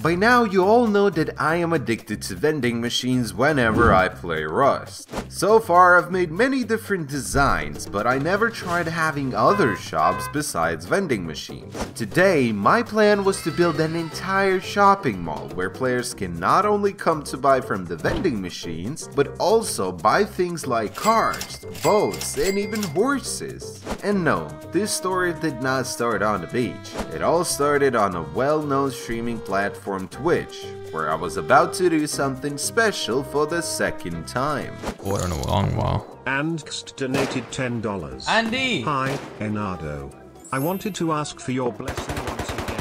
By now you all know that I am addicted to vending machines whenever I play Rust. So far I've made many different designs, but I never tried having other shops besides vending machines. Today, my plan was to build an entire shopping mall where players can not only come to buy from the vending machines, but also buy things like cars, boats, and even horses. And no, this story did not start on the beach. It all started on a well-known streaming platform Twitch, where I was about to do something special for the second time. Or in a long while. Angst donated $10. Andy! Hi, Enardo. I wanted to ask for your blessing once again.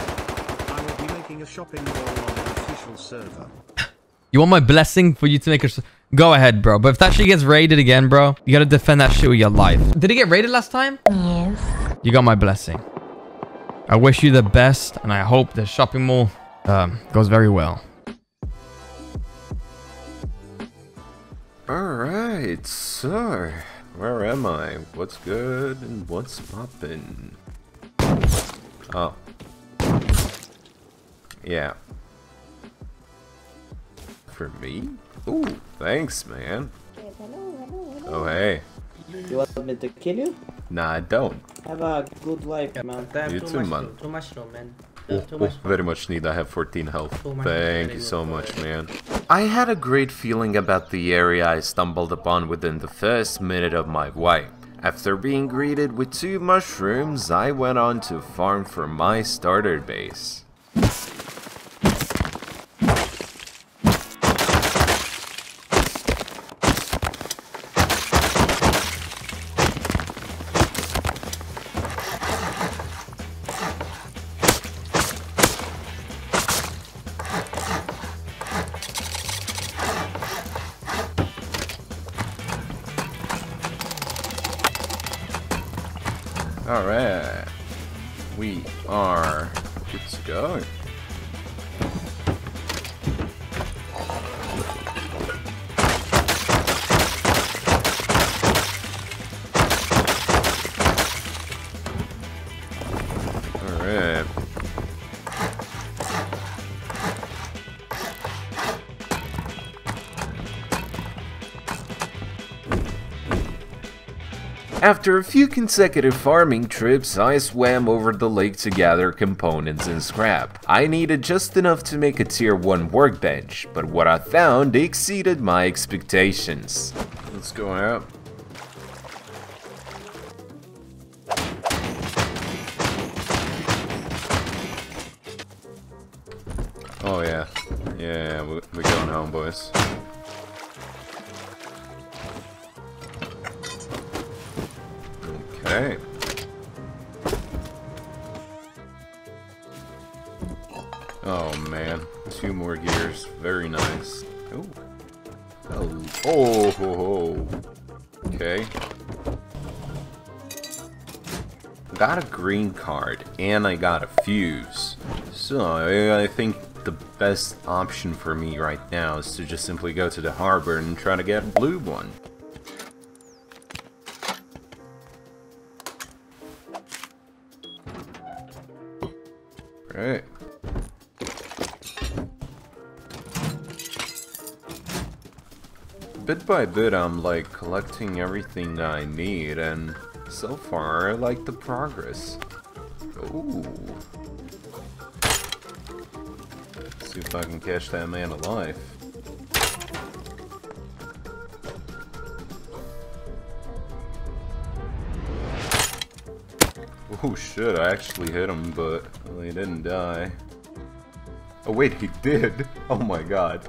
I will be making a shopping mall on the official server. You want my blessing for you to make a... Go ahead, bro. But if that shit gets raided again, bro, you gotta defend that shit with your life. Did it get raided last time? Yes. You got my blessing. I wish you the best, and I hope the shopping mall um, goes very well. Alright, so where am I? What's good and what's poppin'? Oh. Yeah. For me? Ooh, thanks, man. Oh, hey. You want me to kill you? Nah, I don't. Have a good life, man. They have You too too, man. Too much man. Oh, oh, very much need. I have 14 health. Thank you so much, man. I had a great feeling about the area I stumbled upon within the first minute of my wipe. After being greeted with two mushrooms, I went on to farm for my starter base. Alright. We are good to go. After a few consecutive farming trips, I swam over the lake to gather components and scrap. I needed just enough to make a tier 1 workbench, but what I found exceeded my expectations. Let's go out. Oh yeah, yeah, we- we're going home, boys. Okay. Oh man, two more gears. Very nice. Oh, oh, ho, ho. okay. Got a green card and I got a fuse. So I think the best option for me right now is to just simply go to the harbor and try to get a blue one. Right. Bit by bit, I'm like collecting everything I need, and so far, I like the progress. Ooh. See if I can catch that man alive. Oh shit, I actually hit him, but well, he didn't die. Oh wait, he did! Oh my god.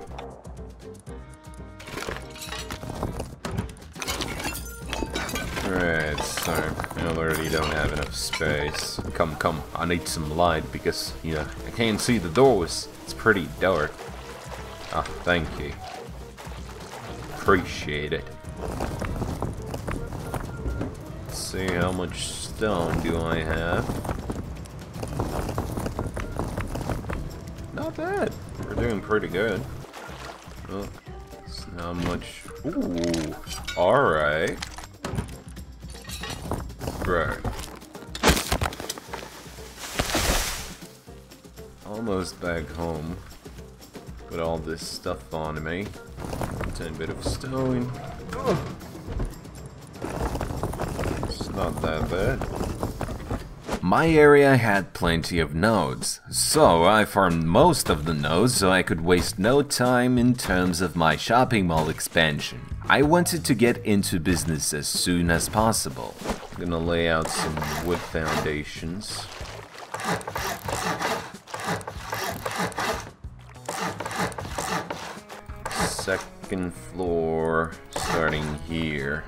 Alright, so I already don't have enough space. Come, come, I need some light because, you know, I can't see the doors. It's pretty dark. Ah, thank you. Appreciate it. Let's see how much stone do I have. Not bad. We're doing pretty good. Well, it's not much. Ooh, alright. Right. Almost back home. Put all this stuff on me. 10 bit of stone. Ugh. My area had plenty of nodes, so I farmed most of the nodes so I could waste no time in terms of my shopping mall expansion. I wanted to get into business as soon as possible. I'm gonna lay out some wood foundations. Second floor, starting here.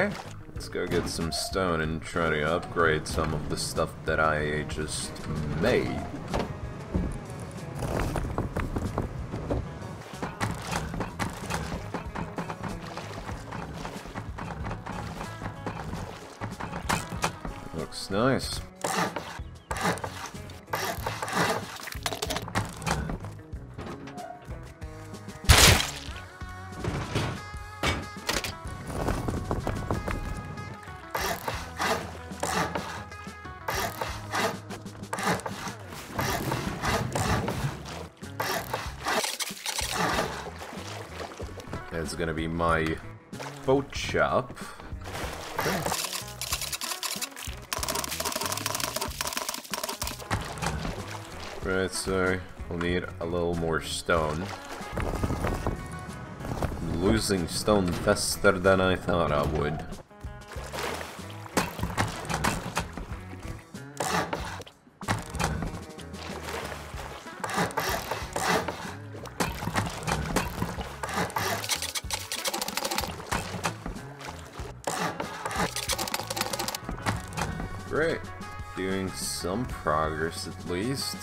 Okay, let's go get some stone and try to upgrade some of the stuff that I just made. Shop. Okay. Right, so we'll need a little more stone. I'm losing stone faster than I thought I would. Progress at least.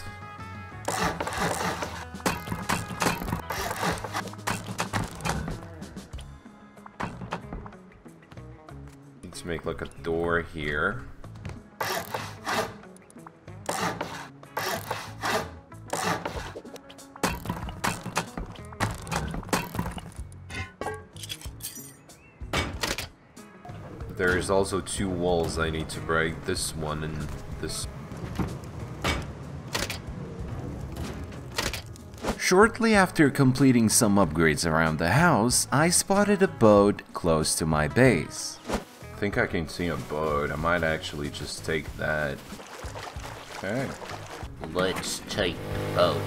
Need to make like a door here. There's also two walls I need to break. This one and this. Shortly after completing some upgrades around the house, I spotted a boat close to my base. I think I can see a boat. I might actually just take that. Okay. Let's take the boat.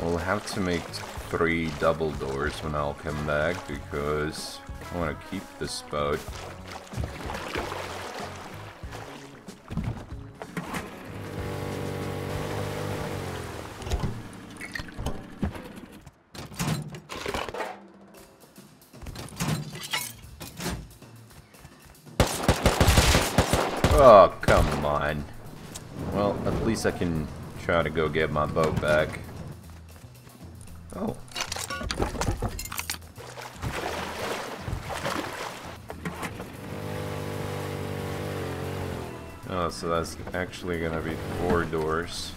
I'll have to make three double doors when I'll come back because I want to keep this boat. Least I can try to go get my boat back. Oh. Oh, so that's actually gonna be four doors.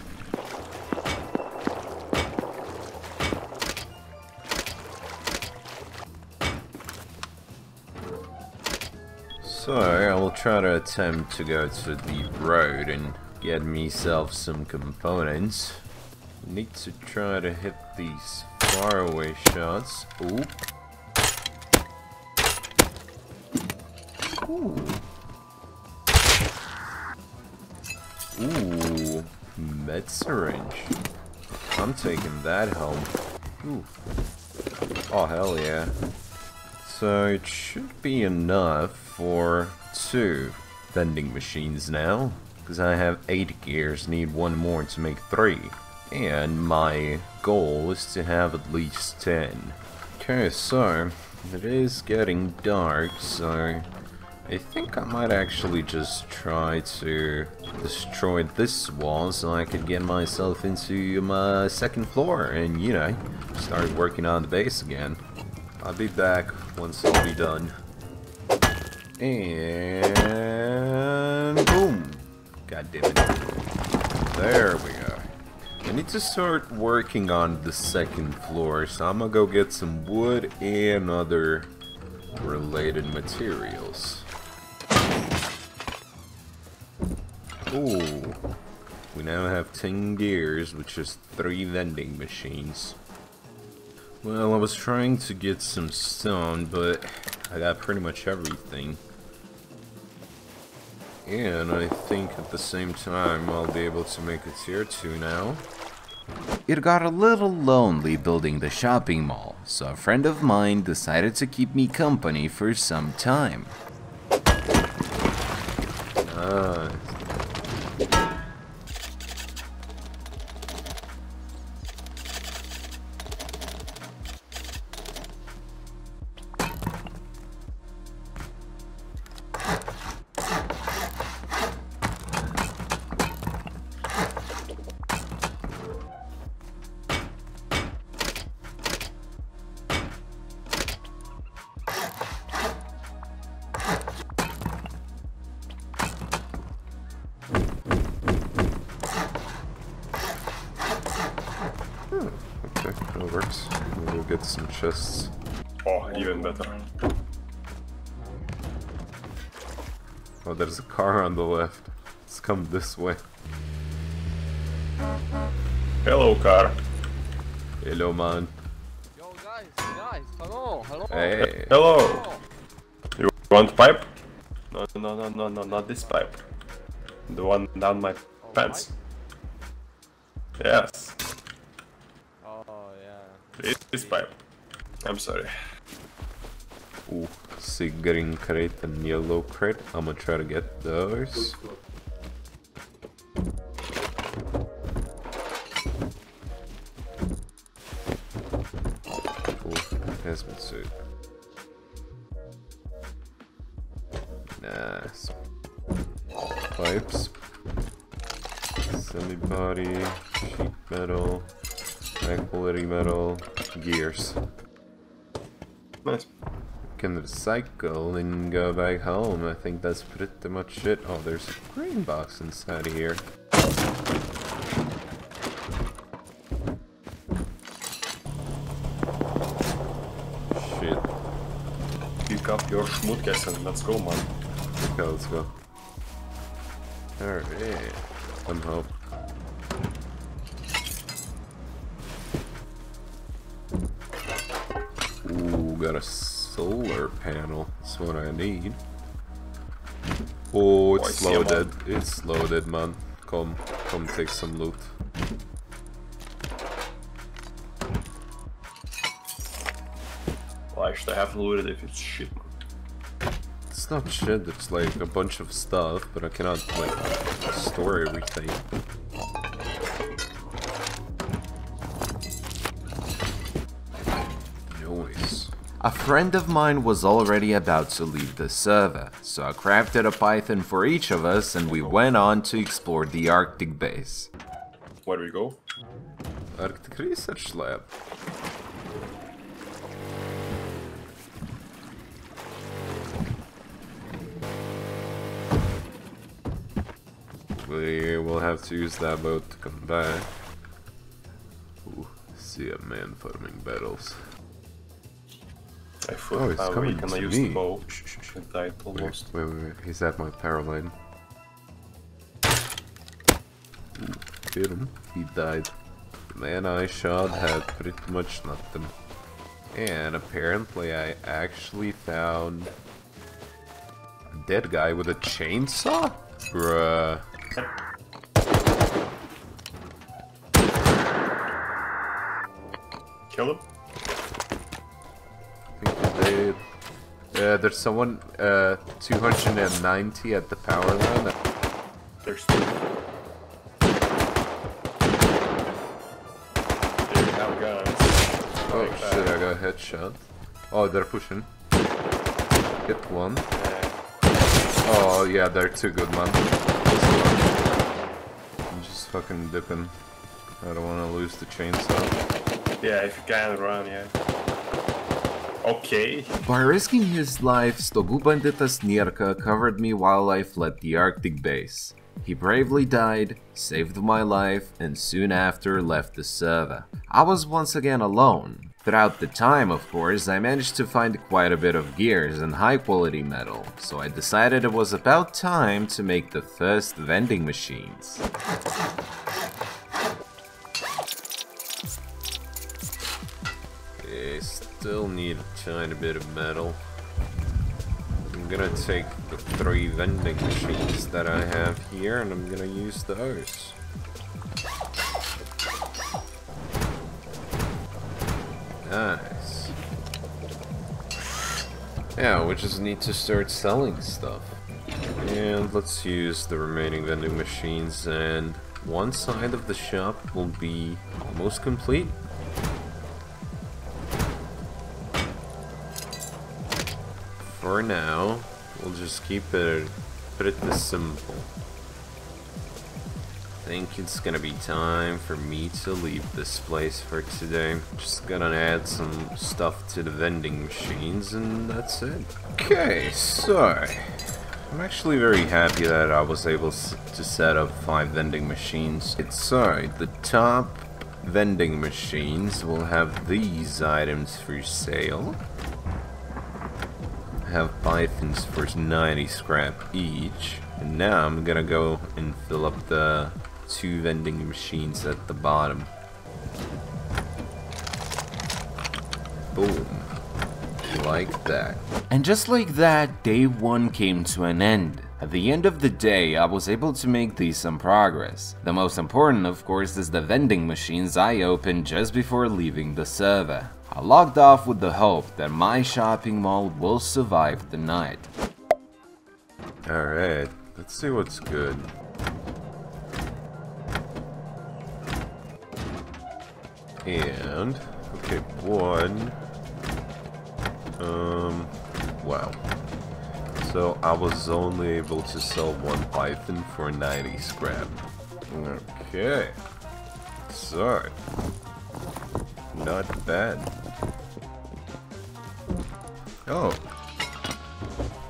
So, I will try to attempt to go to the road and get myself some components. Need to try to hit these faraway shots. Ooh. Ooh. Ooh. Med syringe. I'm taking that home. Ooh. Oh, hell yeah. So it should be enough for two vending machines now. Because I have eight gears, need one more to make three. And my goal is to have at least 10. Okay, so it is getting dark, so I think I might actually just try to destroy this wall so I could get myself into my second floor and, you know, start working on the base again. I'll be back once I'll be done. And boom! God damn it. There we go. I need to start working on the second floor, so I'm gonna go get some wood and other related materials. Ooh. We now have 10 gears, which is 3 vending machines. Well, I was trying to get some stone, but I got pretty much everything. And I think at the same time I'll be able to make a tier 2 now. It got a little lonely building the shopping mall, so a friend of mine decided to keep me company for some time. Ah. Left. Let's come this way. Hello, car. Hello, man. Yo, guys, guys, hello, hello. Hey. Hello. You want pipe? No, no, no, no, no, not this pipe. The one down my oh, pants. Yes, Oh, yeah. this, this pipe. I'm sorry. Ooh, see green crate and yellow crate. I'm gonna try to get those. Can recycle and go back home. I think that's pretty much it. Oh, there's a green box inside here. Shit. Pick up your schmuttkes and let's go, man. Okay, let's go. Alright. Some hope. Ooh, got a solar panel. That's what I need. Oh, Oh, it's all. loaded. It's loaded, man. Come, come take some loot. Why should I have looted if it's shit, man? It's not shit, it's like a bunch of stuff, but I cannot, like, store everything. A friend of mine was already about to leave the server, so I crafted a python for each of us and we went on to explore the Arctic base. Where do we go? Arctic Research Lab. We will have to use that boat to come back. Ooh, see a man farming battles. I thought Oh, it's uh, coming can to use me. the bow. It died almost. wait, wait, wait. He's at my power line. Hit him. He died. Man I shot had pretty much nothing. And apparently I actually found a dead guy with a chainsaw? Bruh. Kill him? I think he did. Uh, there's someone, uh, 290 at the power line. There's two. Have guns. Oh Like that. shit, I got a headshot. Oh, they're pushing. Hit one. Yeah. Oh yeah, they're too good, man. I'm just fucking dipping. I don't want to lose the chainsaw. yeah, if you can run, yeah. Okay. By risking his life, Stogu Banditas Nierka covered me while I fled the Arctic base. He bravely died, saved my life, and soon after left the server. I was once again alone. Throughout the time, of course, I managed to find quite a bit of gears and high quality metal, so I decided it was about time to make the first vending machines. Okay, still need a tiny bit of metal. I'm gonna take the three vending machines that I have here and I'm gonna use those. Nice. Yeah, we just need to start selling stuff. And let's use the remaining vending machines and one side of the shop will be almost complete. For now, we'll just keep it, put it this simple. I think it's gonna be time for me to leave this place for today. Just gonna add some stuff to the vending machines and that's it. Okay, so I'm actually very happy that I was able to set up five vending machines. It's so the top vending machines will have these items for sale. Have pythons for 90 scrap each. And now I'm gonna go and fill up the two vending machines at the bottom. Boom. Like that. And just like that, day one came to an end. At the end of the day, I was able to make these some progress. The most important, of course, is the vending machines I opened just before leaving the server. I logged off with the hope that my shopping mall will survive the night. Alright, let's see what's good. And, okay, one. Um, wow. So I was only able to sell one python for 90 scrap. Okay. So, not bad. Oh.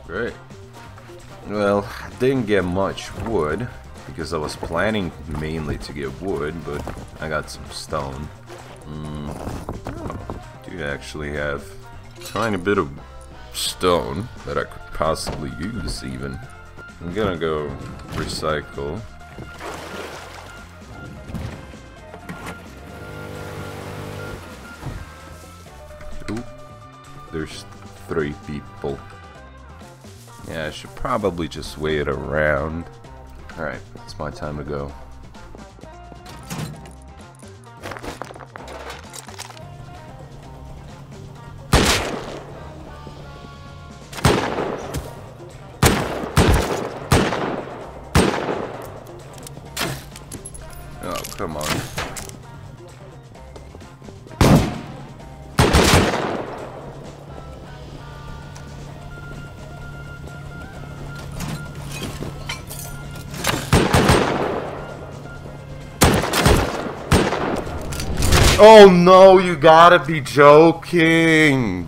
Great. Well, I didn't get much wood because I was planning mainly to get wood, but I got some stone. Mm. Oh, do actually have a tiny bit of stone that I could possibly use even. I'm gonna go recycle. Ooh, there's three people. Yeah, I should probably just wait around. Alright, it's my time to go. Oh no, you gotta be joking!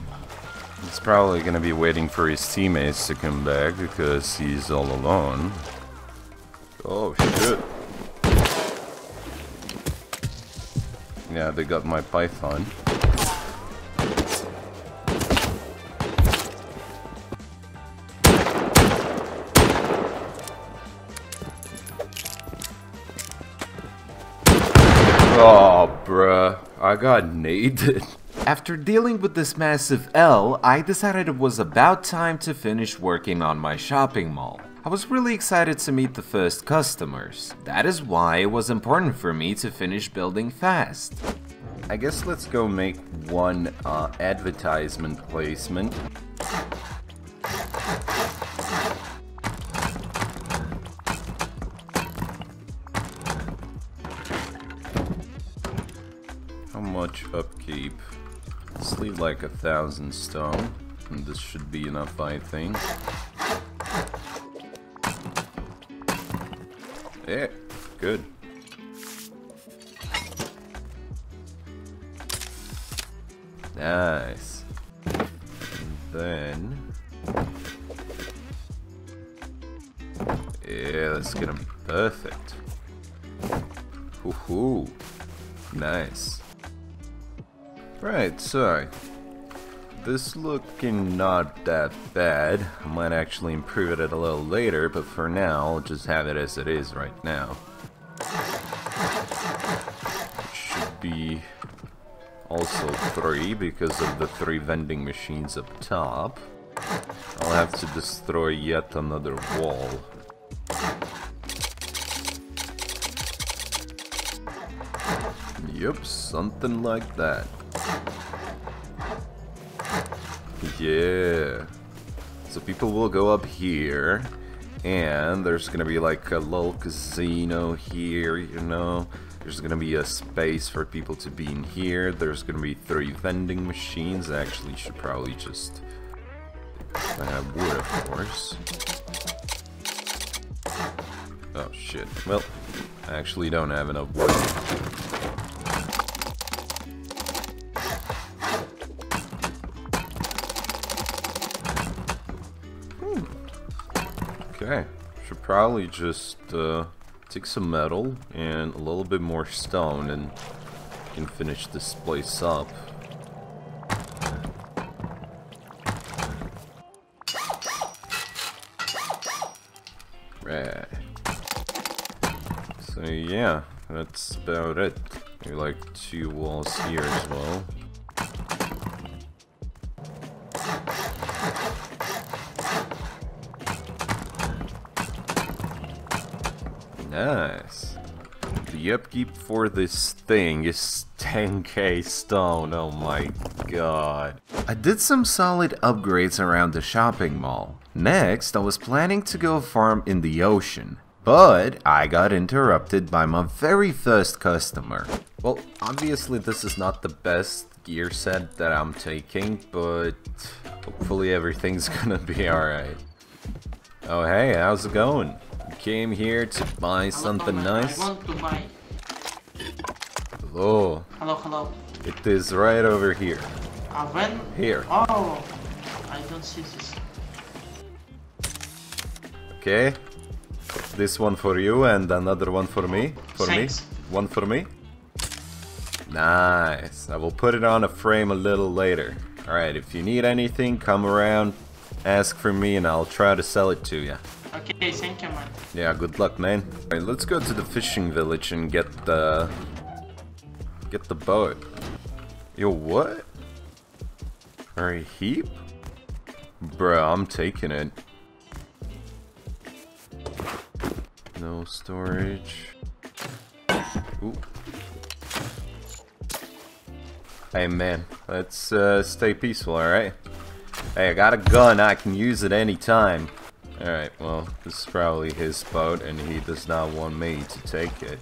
He's probably gonna be waiting for his teammates to come back because he's all alone. Oh shit. Yeah, they got my python. I got naded. After dealing with this massive L, I decided it was about time to finish working on my shopping mall. I was really excited to meet the first customers. That is why it was important for me to finish building fast. I guess let's go make one uh, advertisement placement. Like a thousand stone. And this should be enough, I think. Yeah, good. Nice. And then... Yeah, let's get a Perfect. Hoo-hoo. Nice. Right, so this looking not that bad. I might actually improve it a little later, but for now, I'll just have it as it is right now. It should be also three because of the three vending machines up top. I'll have to destroy yet another wall. Yep, something like that. Yeah. So people will go up here, and there's gonna be like a little casino here, you know. There's gonna be a space for people to be in here. There's gonna be three vending machines. I actually should probably just have wood, of course. Oh shit. Well, I actually don't have enough wood. Probably just uh, take some metal and a little bit more stone and can finish this place up. Right. So yeah, that's about it. Maybe like two walls here as well. Upkeep for this thing is 10k stone, oh my god. I did some solid upgrades around the shopping mall. Next, I was planning to go farm in the ocean. But I got interrupted by my very first customer. Well, obviously this is not the best gear set that I'm taking, but hopefully everything's gonna be alright. Oh hey, how's it going? Came here to buy something nice? I want to buy. Oh, Hello, hello. it is right over here. Uh, when? Here, Oh, I don't see this. okay? This one for you and another one for me. For Thanks. me. One for me. Nice. I will put it on a frame a little later. Alright, if you need anything, come around, ask for me, and I'll try to sell it to you. Okay, thank you, man. Yeah, good luck, man. Alright, let's go to the fishing village and get the... Get the boat. Yo, what? Are a heap? Bruh, I'm taking it. No storage. Ooh. Hey man, let's uh, stay peaceful, alright? Hey, I got a gun, I can use it anytime. Alright, well, this is probably his boat, and he does not want me to take it.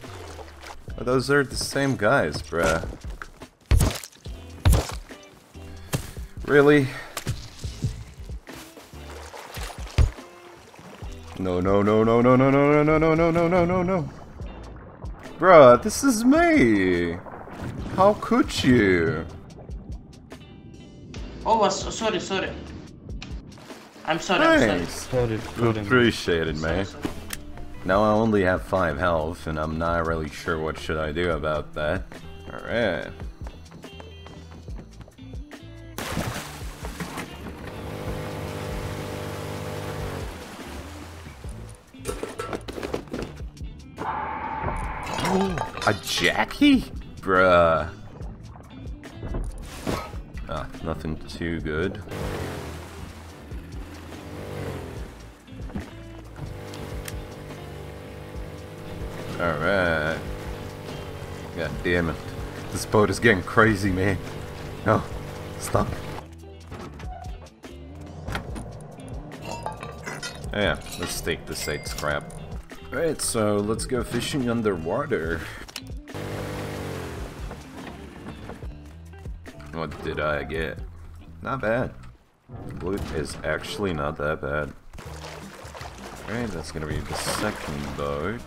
But those are the same guys, bruh. Really? No, no, no, no, no, no, no, no, no, no, no, no, no, no. Bruh, this is me. How could you? Oh, uh, sorry, sorry. I'm sorry, I'm sorry. Sorry, sorry. Appreciate it, man. Sorry, sorry. Now I only have 5 health, and I'm not really sure what should I do about that. Alright. A Jackie? Bruh. Ah, nothing too good. Alright. God damn it. This boat is getting crazy, man. No. Stop. Yeah, let's take the side scrap. Alright, so let's go fishing underwater. What did I get? Not bad. Loot is actually not that bad. Alright, that's gonna be the second boat.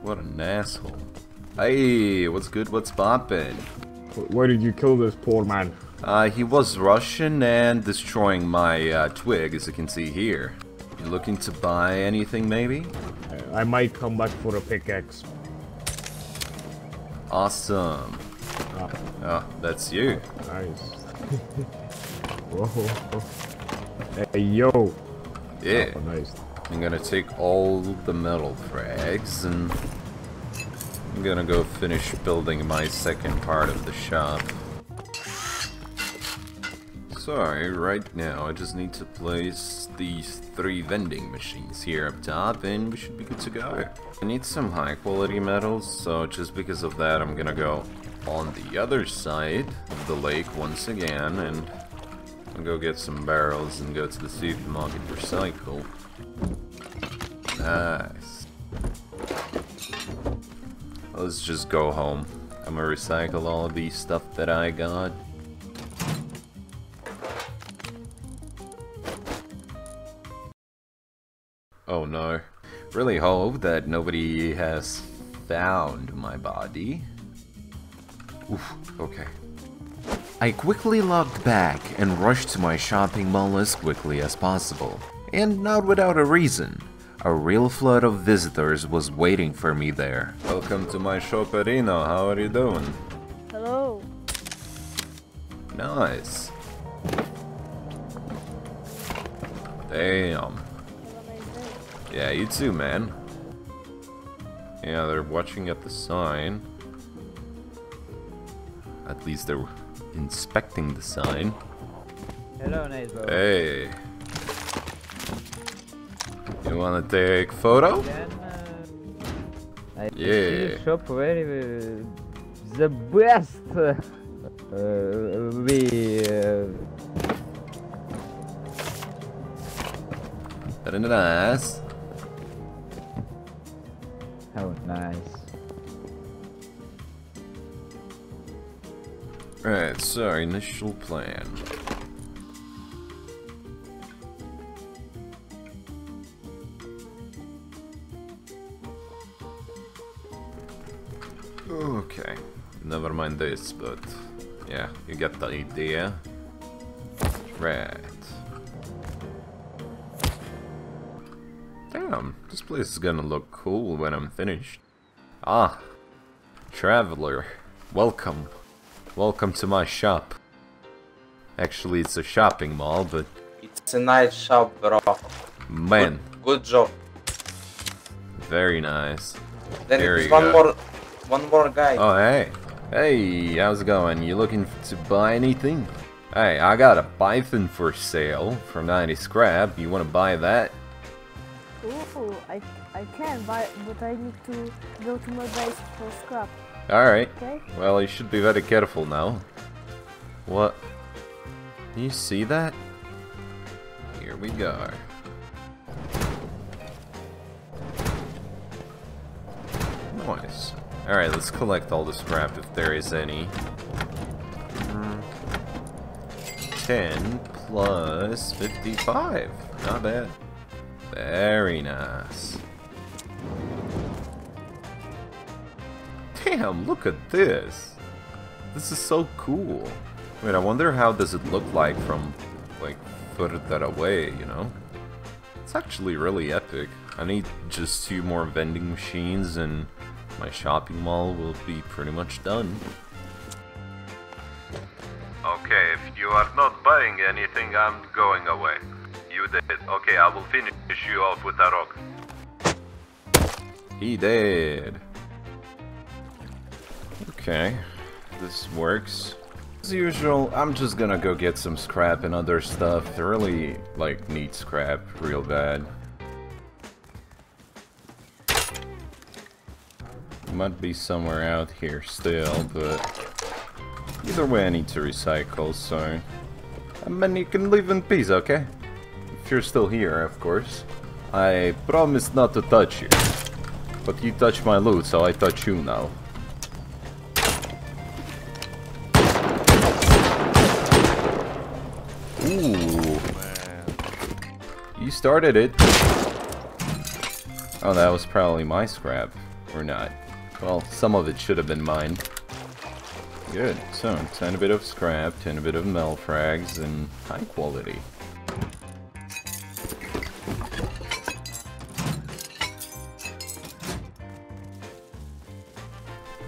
What an asshole. Hey, what's good, what's boppin'? Where did you kill this poor man? Uh, he was Russian and destroying my uh, twig, as you can see here. You looking to buy anything, maybe? I might come back for a pickaxe. Awesome. Ah. Oh, that's you. Nice. Whoa. Hey, yo. Yeah. Oh, nice. I'm gonna take all the metal frags and I'm gonna go finish building my second part of the shop. Sorry, right now I just need to place these three vending machines here up top and we should be good to go. I need some high quality metals, so just because of that I'm gonna go on the other side of the lake once again and I'll go get some barrels and go to the supermarket recycle. Nice. Let's just go home. I'm gonna recycle all of these stuff that I got. Oh no. Really hope that nobody has found my body. Oof, okay. I quickly logged back and rushed to my shopping mall as quickly as possible. And not without a reason. A real flood of visitors was waiting for me there. Welcome to my shop, Arino. How are you doing? Hello. Nice. Damn. Have a nice day. Yeah, you too, man. Yeah, they're watching at the sign. At least they're inspecting the sign. Hello. Hey. You wanna take photo? Then, uh, I Yeah. shop very uh, the best. Uh, we uh, Very nice. oh nice. Right, so initial plan. Okay, never mind this, but yeah, you get the idea. Right. Damn, this place is gonna look cool when I'm finished. Ah, traveler, welcome. Welcome to my shop. Actually, it's a shopping mall, but It's a nice shop, bro. man, Good job. very nice. Then There it's you one go. more, one more guy. Oh, hey. Hey, how's it going? You looking to buy anything? Hey, I got a Python for sale for 90 Scrap. You want to buy that? Ooh, I, I can buy, but I need to go to my base for scrap. Alright. Okay. Well, you should be very careful now. What? Can you see that? Here we go. Nice. Alright, let's collect all the scrap if there is any. Mm. 10 plus 55. Not bad. Very nice. Damn, look at this. This is so cool. Wait, I wonder how does it look like from, like, further away, you know? It's actually really epic. I need just two more vending machines and my shopping mall will be pretty much done. Okay, if you are not buying anything, I'm going away. You did. Okay, I will finish you off with a rock. He did. Okay, this works. As usual, I'm just gonna go get some scrap and other stuff. I really, like, need scrap real bad. Might be somewhere out here still, but... Either way, I need to recycle, so... And then you can live in peace, okay? If you're still here, of course. I promise not to touch you. But you touch my loot, so I touch you now. Ooh. You started it. Oh, that was probably my scrap. Or not. Well, some of it should have been mine. Good. So, 10 a bit of scrap, 10 a bit of melfrags, and high quality.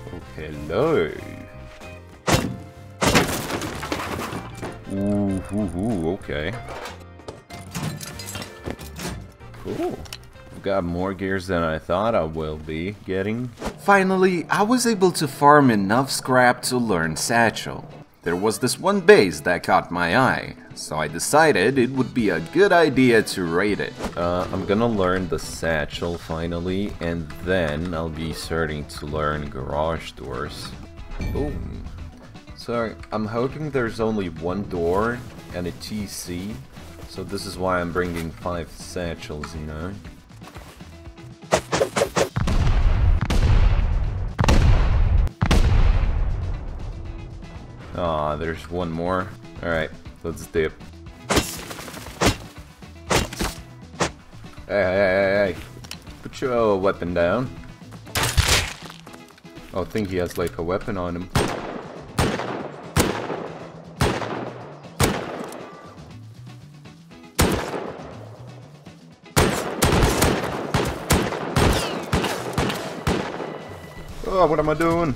Oh, hello. Ooh, ooh, ooh, okay. Cool. I've got more gears than I thought I will be getting. Finally, I was able to farm enough scrap to learn Satchel. There was this one base that caught my eye, so I decided it would be a good idea to raid it. Uh, I'm gonna learn the Satchel finally, and then I'll be starting to learn garage doors. Boom. So, I'm hoping there's only one door and a TC, so this is why I'm bringing five satchels, you know? Aw, there's one more. Alright, let's dip. Hey, hey, hey, hey, Put your weapon down. Oh, I think he has like a weapon on him. Oh, what am I doing?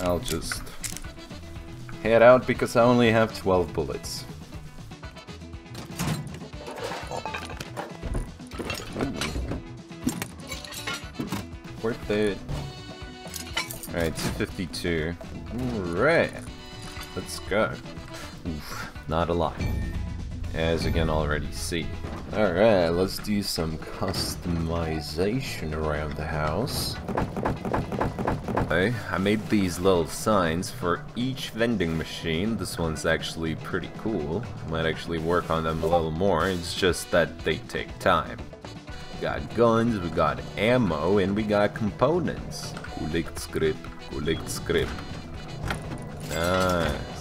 I'll just head out because I only have 12 bullets. Worth it. Alright, 252. Alright. Let's go. Oof, not a lot. As you can already see. Alright, let's do some customization around the house. Okay, I made these little signs for each vending machine. This one's actually pretty cool. Might actually work on them a little more. It's just that they take time. We got guns, we got ammo, and we got components. Collect script, collect script. Nice.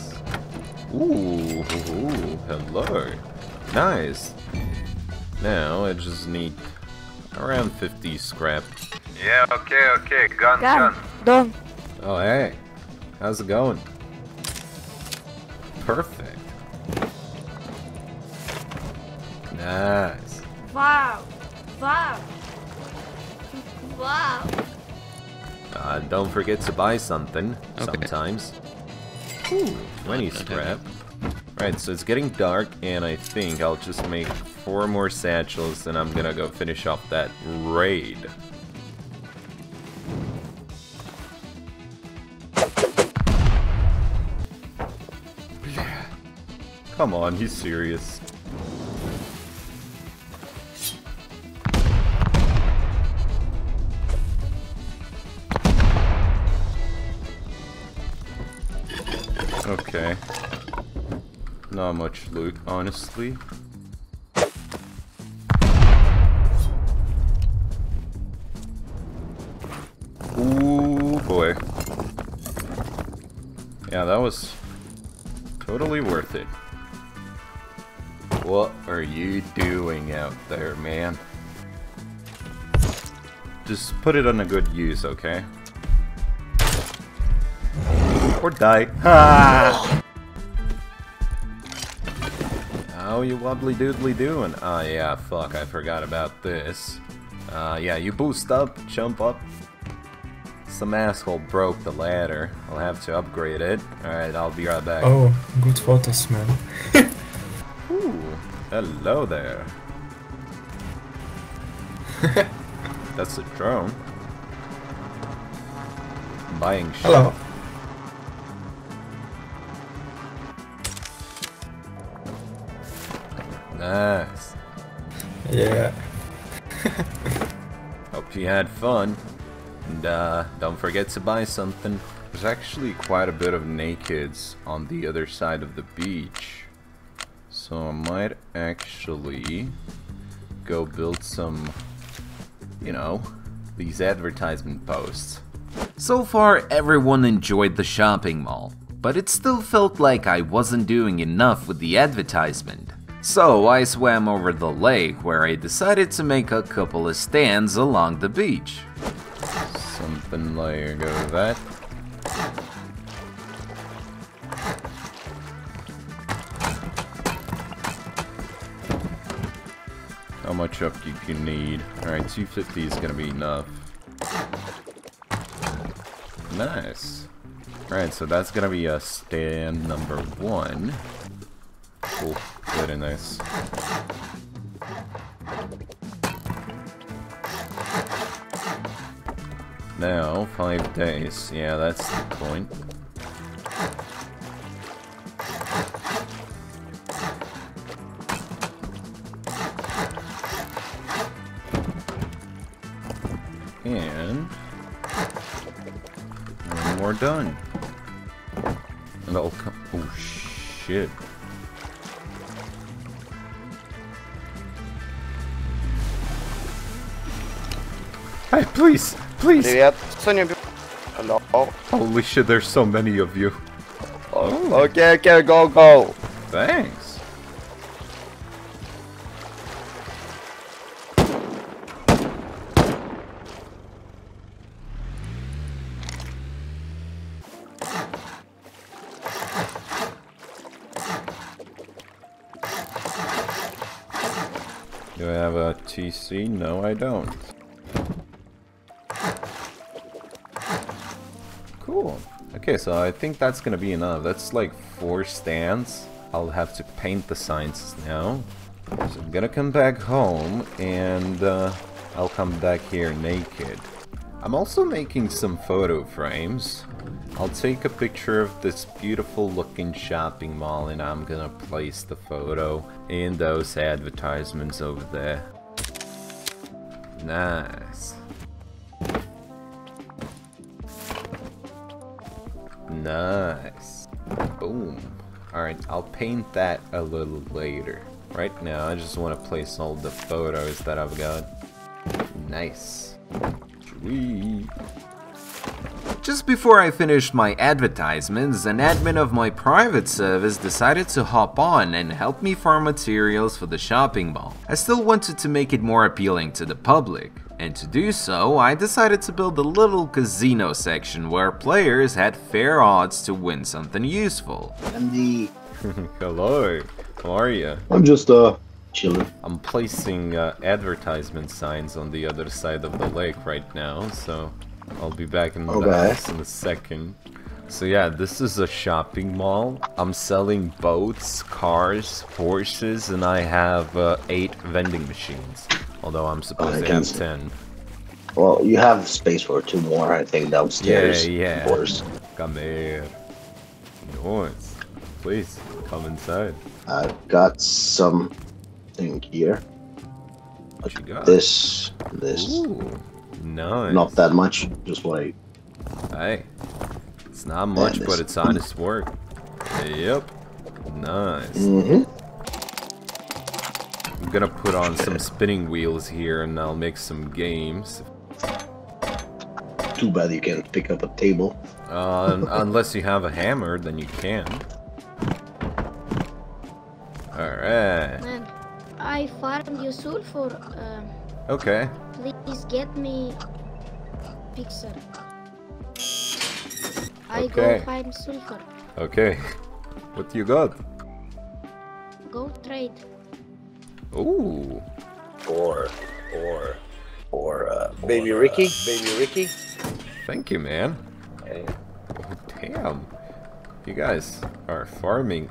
Ooh, ooh, hello. Nice. Now I just need around 50 scrap. Yeah, okay, okay, gun, Gun. gun. Done. Oh, hey. How's it going? Perfect. Nice. Wow. Wow. Wow. Uh, don't forget to buy something sometimes. Ooh, 20 scrap. Right, so it's getting dark, and I think I'll just make four more satchels, and I'm gonna go finish off that raid. Come on, he's serious. Much loot, honestly. Ooh, boy. Yeah, that was totally worth it. What are you doing out there, man? Just put it on a good use, okay? Or die. Ha! You wobbly doodly doing? Ah, yeah, fuck, I forgot about this. Uh, yeah, you boost up, jump up. Some asshole broke the ladder. I'll have to upgrade it. Alright, I'll be right back. Oh, good photos, man. Ooh, hello there. That's a drone. Buying shit. Hello. Nice. Yeah. Hope you had fun. And uh, don't forget to buy something. There's actually quite a bit of nakeds on the other side of the beach. So I might actually go build some, you know, these advertisement posts. So far, everyone enjoyed the shopping mall. but it still felt like I wasn't doing enough with the advertisement. So I swam over the lake where I decided to make a couple of stands along the beach. Something like that. How much upkeep you need? Alright, 250 is gonna be enough. Nice. Alright, so that's gonna be a stand number one. Cool. Very nice. Now, five days. Yeah, that's the point. And more done. And that'll come. Oh shit. please, please. Привет. Соня, Hello. Holy shit, there's so many of you. Oh, okay, okay, go, go. Thanks. Do I have a TC? No, I don't. Okay, so I think that's gonna be enough. That's like four stands. I'll have to paint the signs now. So I'm gonna come back home and uh, I'll come back here naked. I'm also making some photo frames. I'll take a picture of this beautiful looking shopping mall and I'm gonna place the photo in those advertisements over there. Nice. Nice. Boom. Alright, I'll paint that a little later. Right now, I just want to place all the photos that I've got. Nice. Sweet. Just before I finished my advertisements, an admin of my private service decided to hop on and help me farm materials for the shopping mall. I still wanted to make it more appealing to the public, and to do so, I decided to build a little casino section where players had fair odds to win something useful. MD. Hello, how are you? I'm just, uh, chilling. I'm placing uh, advertisement signs on the other side of the lake right now, so I'll be back in the Okay. house in a second. So yeah, this is a shopping mall. I'm selling boats, cars, horses, and I have uh, eight vending machines. Although I'm supposed to have ten. Well, you have space for two more, I think, downstairs. Yeah, yeah. Course. Come here. Nice. Please, come inside. I've got something here. What you got? This, this. Ooh, nice. Not that much, just like Hey, it's not much, but it's honest work. Yep. Nice. Mm-hmm. I'm gonna put on some spinning wheels here and I'll make some games. Too bad you can't pick up a table. Uh, unless you have a hammer, then you can. Alright. Man, I farmed you sulfur. Um, Okay. please get me pixel. I Okay. go find sulfur. Okay. What you got? Go trade. Ooh. Or, or, or, uh, Baby Ricky? Baby Ricky? Thank you, man. Hey. Oh, damn. You guys are farming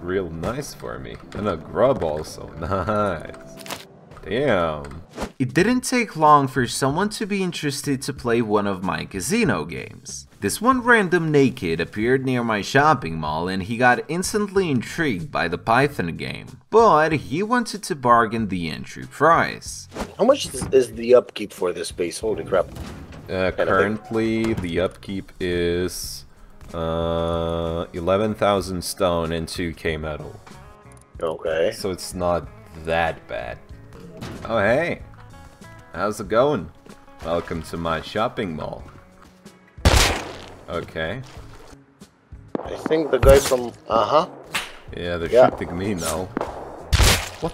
real nice for me. And a grub also. Nice. Damn. It didn't take long for someone to be interested to play one of my casino games. This one random naked appeared near my shopping mall and he got instantly intrigued by the Python game, but he wanted to bargain the entry price. How much is, is the upkeep for this base? Holy crap. Uh, currently, the upkeep is uh, 11,000 stone and 2k metal. Okay. So it's not that bad. Oh, hey. How's it going? Welcome to my shopping mall. Okay. I think the guy from. Uh huh. Yeah, they're Yeah. shooting me now. What?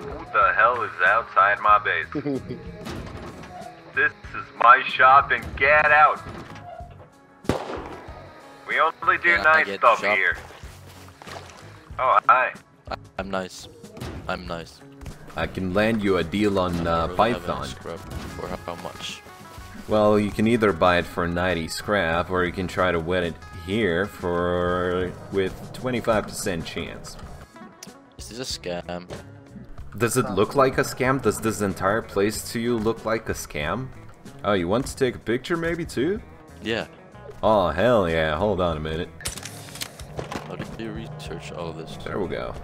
Who the hell is outside my base? this is my shop and get out. We only do Yeah, nice stuff shop. here. Oh, hi. I'm nice. I'm nice. I can land you a deal on uh, Really have any Python. For how much? Well, you can either buy it for 90 scrap, or you can try to win it here for with 25% chance. Is this a scam? Does it look like a scam? Does this entire place to you look like a scam? Oh, you want to take a picture maybe too? Yeah. Oh, hell yeah. Hold on a minute. How did you research all this? There we go.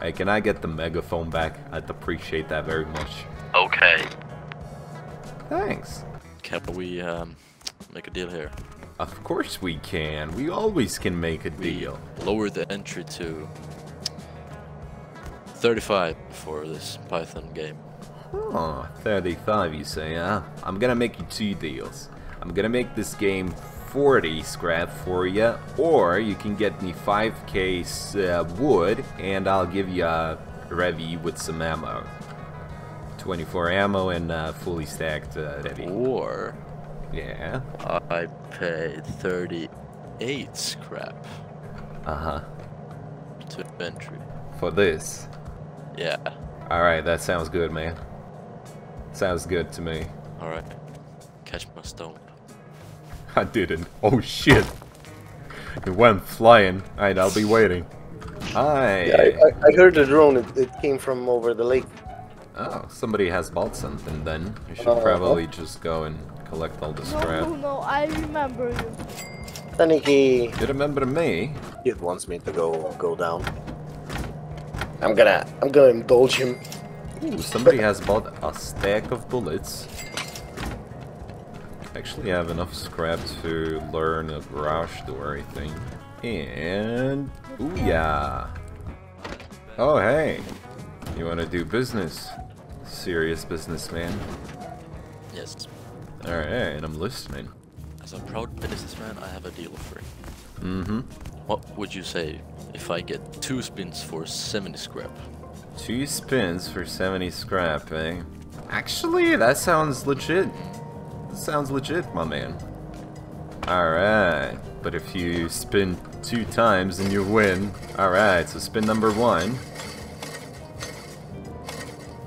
Hey, can I get the megaphone back? I'd appreciate that very much. Okay. Thanks. Can we um, make a deal here? Of course we can. We always can make a deal. Lower the entry to 35 for this Python game. Oh, 35 you say, huh? I'm gonna make you two deals. I'm gonna make this game 40 scrap for you, or you can get me 5k uh, wood, and I'll give you a Revy with some ammo. 24 ammo and uh, fully stacked uh, Revy. Or Yeah. I paid 38 scrap Uh-huh. to entry. For this. Yeah. Alright, that sounds good, man. Sounds good to me. Alright. Catch my stomp. I didn't. Oh shit. It went flying. Alright, I'll be waiting. Hi. Yeah, I, I, I heard the drone. It, it came from over the lake. Oh, somebody has bought something then. You should Uh, probably just go and collect all the scrap. no, no, I remember you. Taniki. You remember me? It wants me to go go down. I'm gonna I'm gonna indulge him. Ooh, somebody has bought a stack of bullets. Actually I have enough scrap to learn a garage door, I think. And... Ooh, yeah. Oh, hey. You wanna do business? Serious businessman. Yes. Alright, and I'm listening. As a proud businessman, I have a deal for you. Mm-hmm. What would you say if I get two spins for 70 scrap? Two spins for 70 scrap, eh? Actually, that sounds legit. That sounds legit, my man. Alright, but if you spin two times and you win, alright, so spin number one.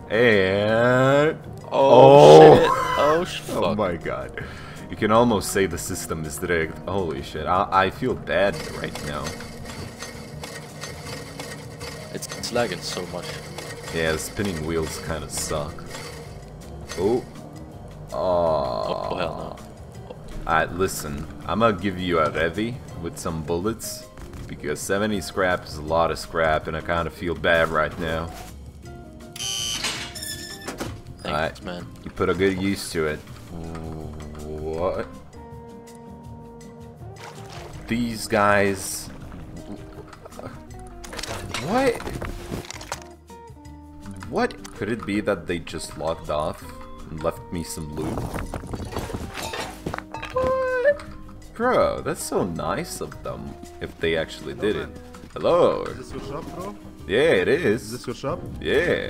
And... Oh, oh, shit. Oh, Oh my god. You can almost say the system is rigged. Holy shit, I, I feel bad right now. It's, it's lagging so much. Yeah, the spinning wheels kind of suck. Oh. Oh. Oh, hell no. Alright, listen. I'm gonna give you a Revi with some bullets. Because 70 scrap is a lot of scrap and I kind of feel bad right now. Thanks, man. You put a good use to it. What? These guys... What? What? Could it be that they just logged off and left me some loot? What? Bro, that's so nice of them, if they actually did it. Hello? Is this your shop, bro? Yeah, it is. Is this your shop? Yeah.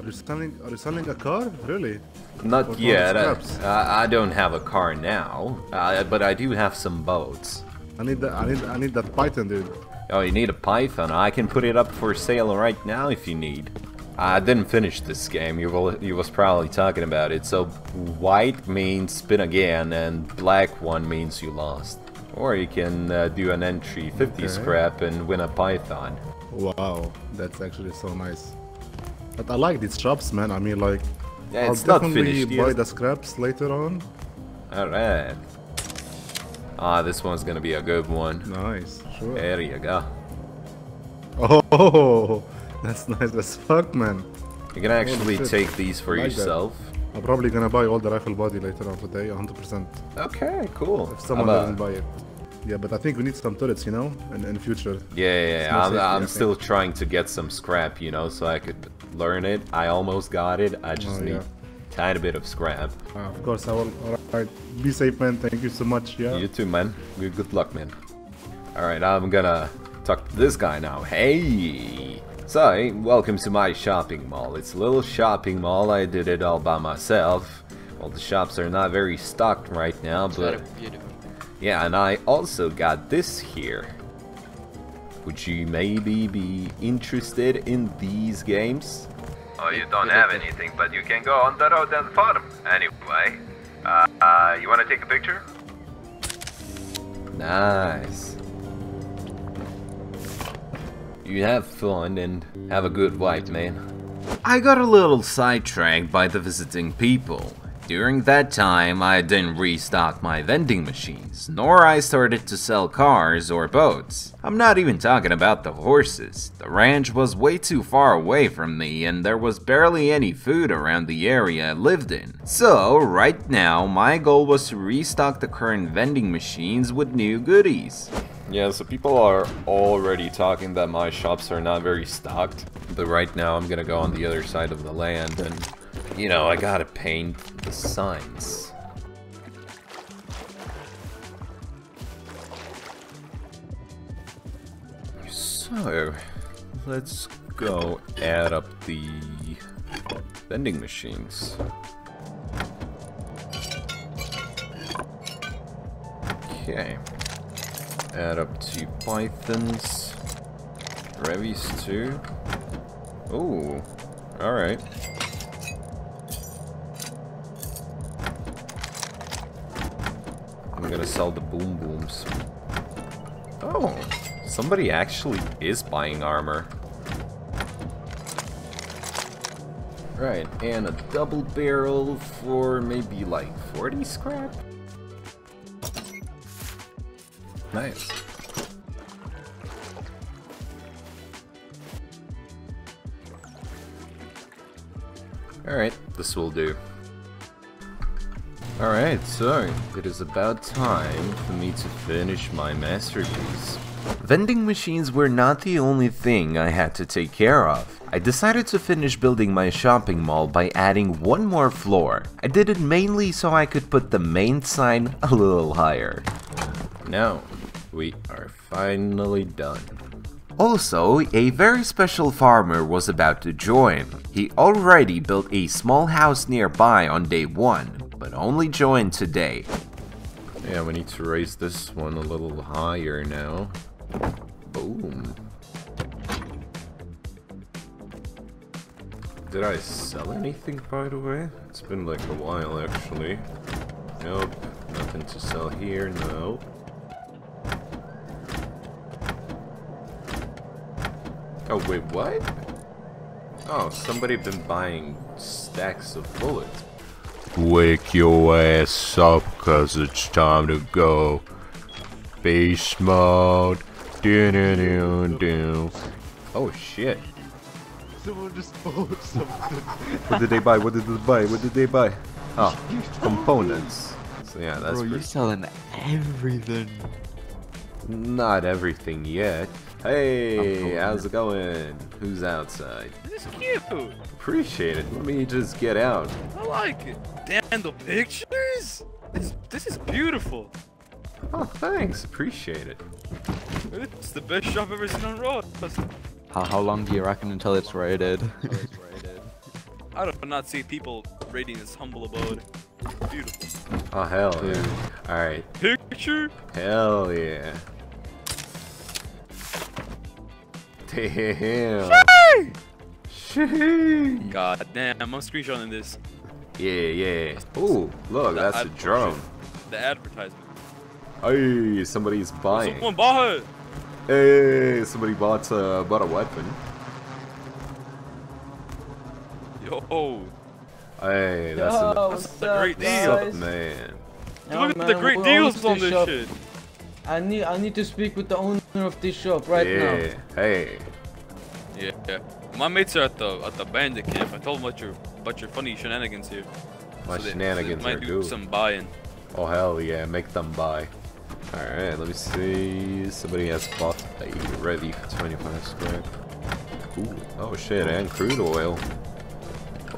Are you selling? Are you selling a car? Really? Not What yet. I. I I don't have a car now, uh, but I do have some boats. I need that. I need. I need that Python, dude. Oh, you need a Python? I can put it up for sale right now if you need. I didn't finish this game. You will, you was probably talking about it. So white means spin again, and black one means you lost. Or you can uh, do an entry 50 Okay. scrap and win a Python. Wow, that's actually so nice. But I like these shops, man. I mean, like, Yeah, I'll definitely finished buy the scraps later on. Alright. Ah, this one's gonna be a good one. Nice, sure. There you go. Oh, that's nice as fuck, man. You can actually shit. take these for like that. yourself. I'm probably gonna buy all the rifle body later on today, 100%. Okay, cool. If someone doesn't buy it. Yeah, but I think we need some turrets, you know, in, in future. Yeah, yeah, yeah. I'm, I'm still trying to get some scrap, you know, so I could learn it. I almost got it. I just Oh, need yeah. tiny bit of scrap. Uh, of course, I will. Alright, be safe, man. Thank you so much. Yeah. You too, man. Good, good luck, man. Alright, I'm gonna talk to this guy now. Hey! So, welcome to my shopping mall. It's a little shopping mall. I did it all by myself. Well, the shops are not very stocked right now, but... Yeah, and I also got this here. Would you maybe be interested in these games? Oh, you don't have anything, but you can go on the road and farm. Anyway, uh, uh, you wanna take a picture? Nice. You have fun and have a good wife, man. I got a little sidetracked by the visiting people. During that time, I didn't restock my vending machines, nor I started to sell cars or boats. I'm not even talking about the horses. The ranch was way too far away from me and there was barely any food around the area I lived in. So, right now, my goal was to restock the current vending machines with new goodies. Yeah, so people are already talking that my shops are not very stocked. But right now I'm gonna go on the other side of the land and, you know, I gotta paint the signs. So, let's go add up the vending machines. Okay. Add up two pythons. Revis too. Oh, alright. Gonna sell the boom booms. Oh, somebody actually is buying armor. Right, and a double barrel for maybe like 40 scrap? Nice. Alright, this will do. Alright, so it is about time for me to finish my masterpiece. Vending machines were not the only thing I had to take care of. I decided to finish building my shopping mall by adding one more floor. I did it mainly so I could put the main sign a little higher. Now, we are finally done. Also, a very special farmer was about to join. He already built a small house nearby on day 1, but only join today. Yeah, we need to raise this one a little higher now. Boom. Did I sell anything by the way? It's been like a while actually. Nope, nothing to sell here, no. Oh, wait, what? Oh, somebody been buying stacks of bullets. Wake your ass up, cause it's time to go. Beast mode. Do do do do. Oh shit. Someone just bought something. What did they buy? What did they buy? What did they buy? Oh, components. So yeah, that's Bro, you're selling everything. Not everything yet. Hey, how's it going? Who's outside? This is cute. Appreciate it. Let me just get out. I like it. Damn the pictures. This, this is beautiful. Oh, thanks. Appreciate it. It's the best shop I've ever seen on Raw. How, how long do you reckon until it's rated? I do not see people raiding this humble abode. Beautiful. Oh hell yeah. Alright. Picture? Hell yeah. Damn. Sheesh. God damn, I'm screenshotting this. Yeah, yeah. Ooh, look, The that's a ad- drone. The advertisement. Hey, somebody's buying. Someone bought it. Hey, somebody bought uh, bought a weapon. Yo. Hey, that's Yo, a, what's That's a great deal. Up, man. Yo, Look at the great deals on this this shop? shit. I need I need to speak with the owner of this shop right yeah. now. Hey. Yeah, yeah. My mates are at the at the bandit camp. I told them about your about your funny shenanigans here. My So they- shenanigans they might are do good. some buying. Oh hell yeah, make them buy. Alright, let me see. Somebody has bought a ready for 25 square. Ooh, oh shit, and crude oil.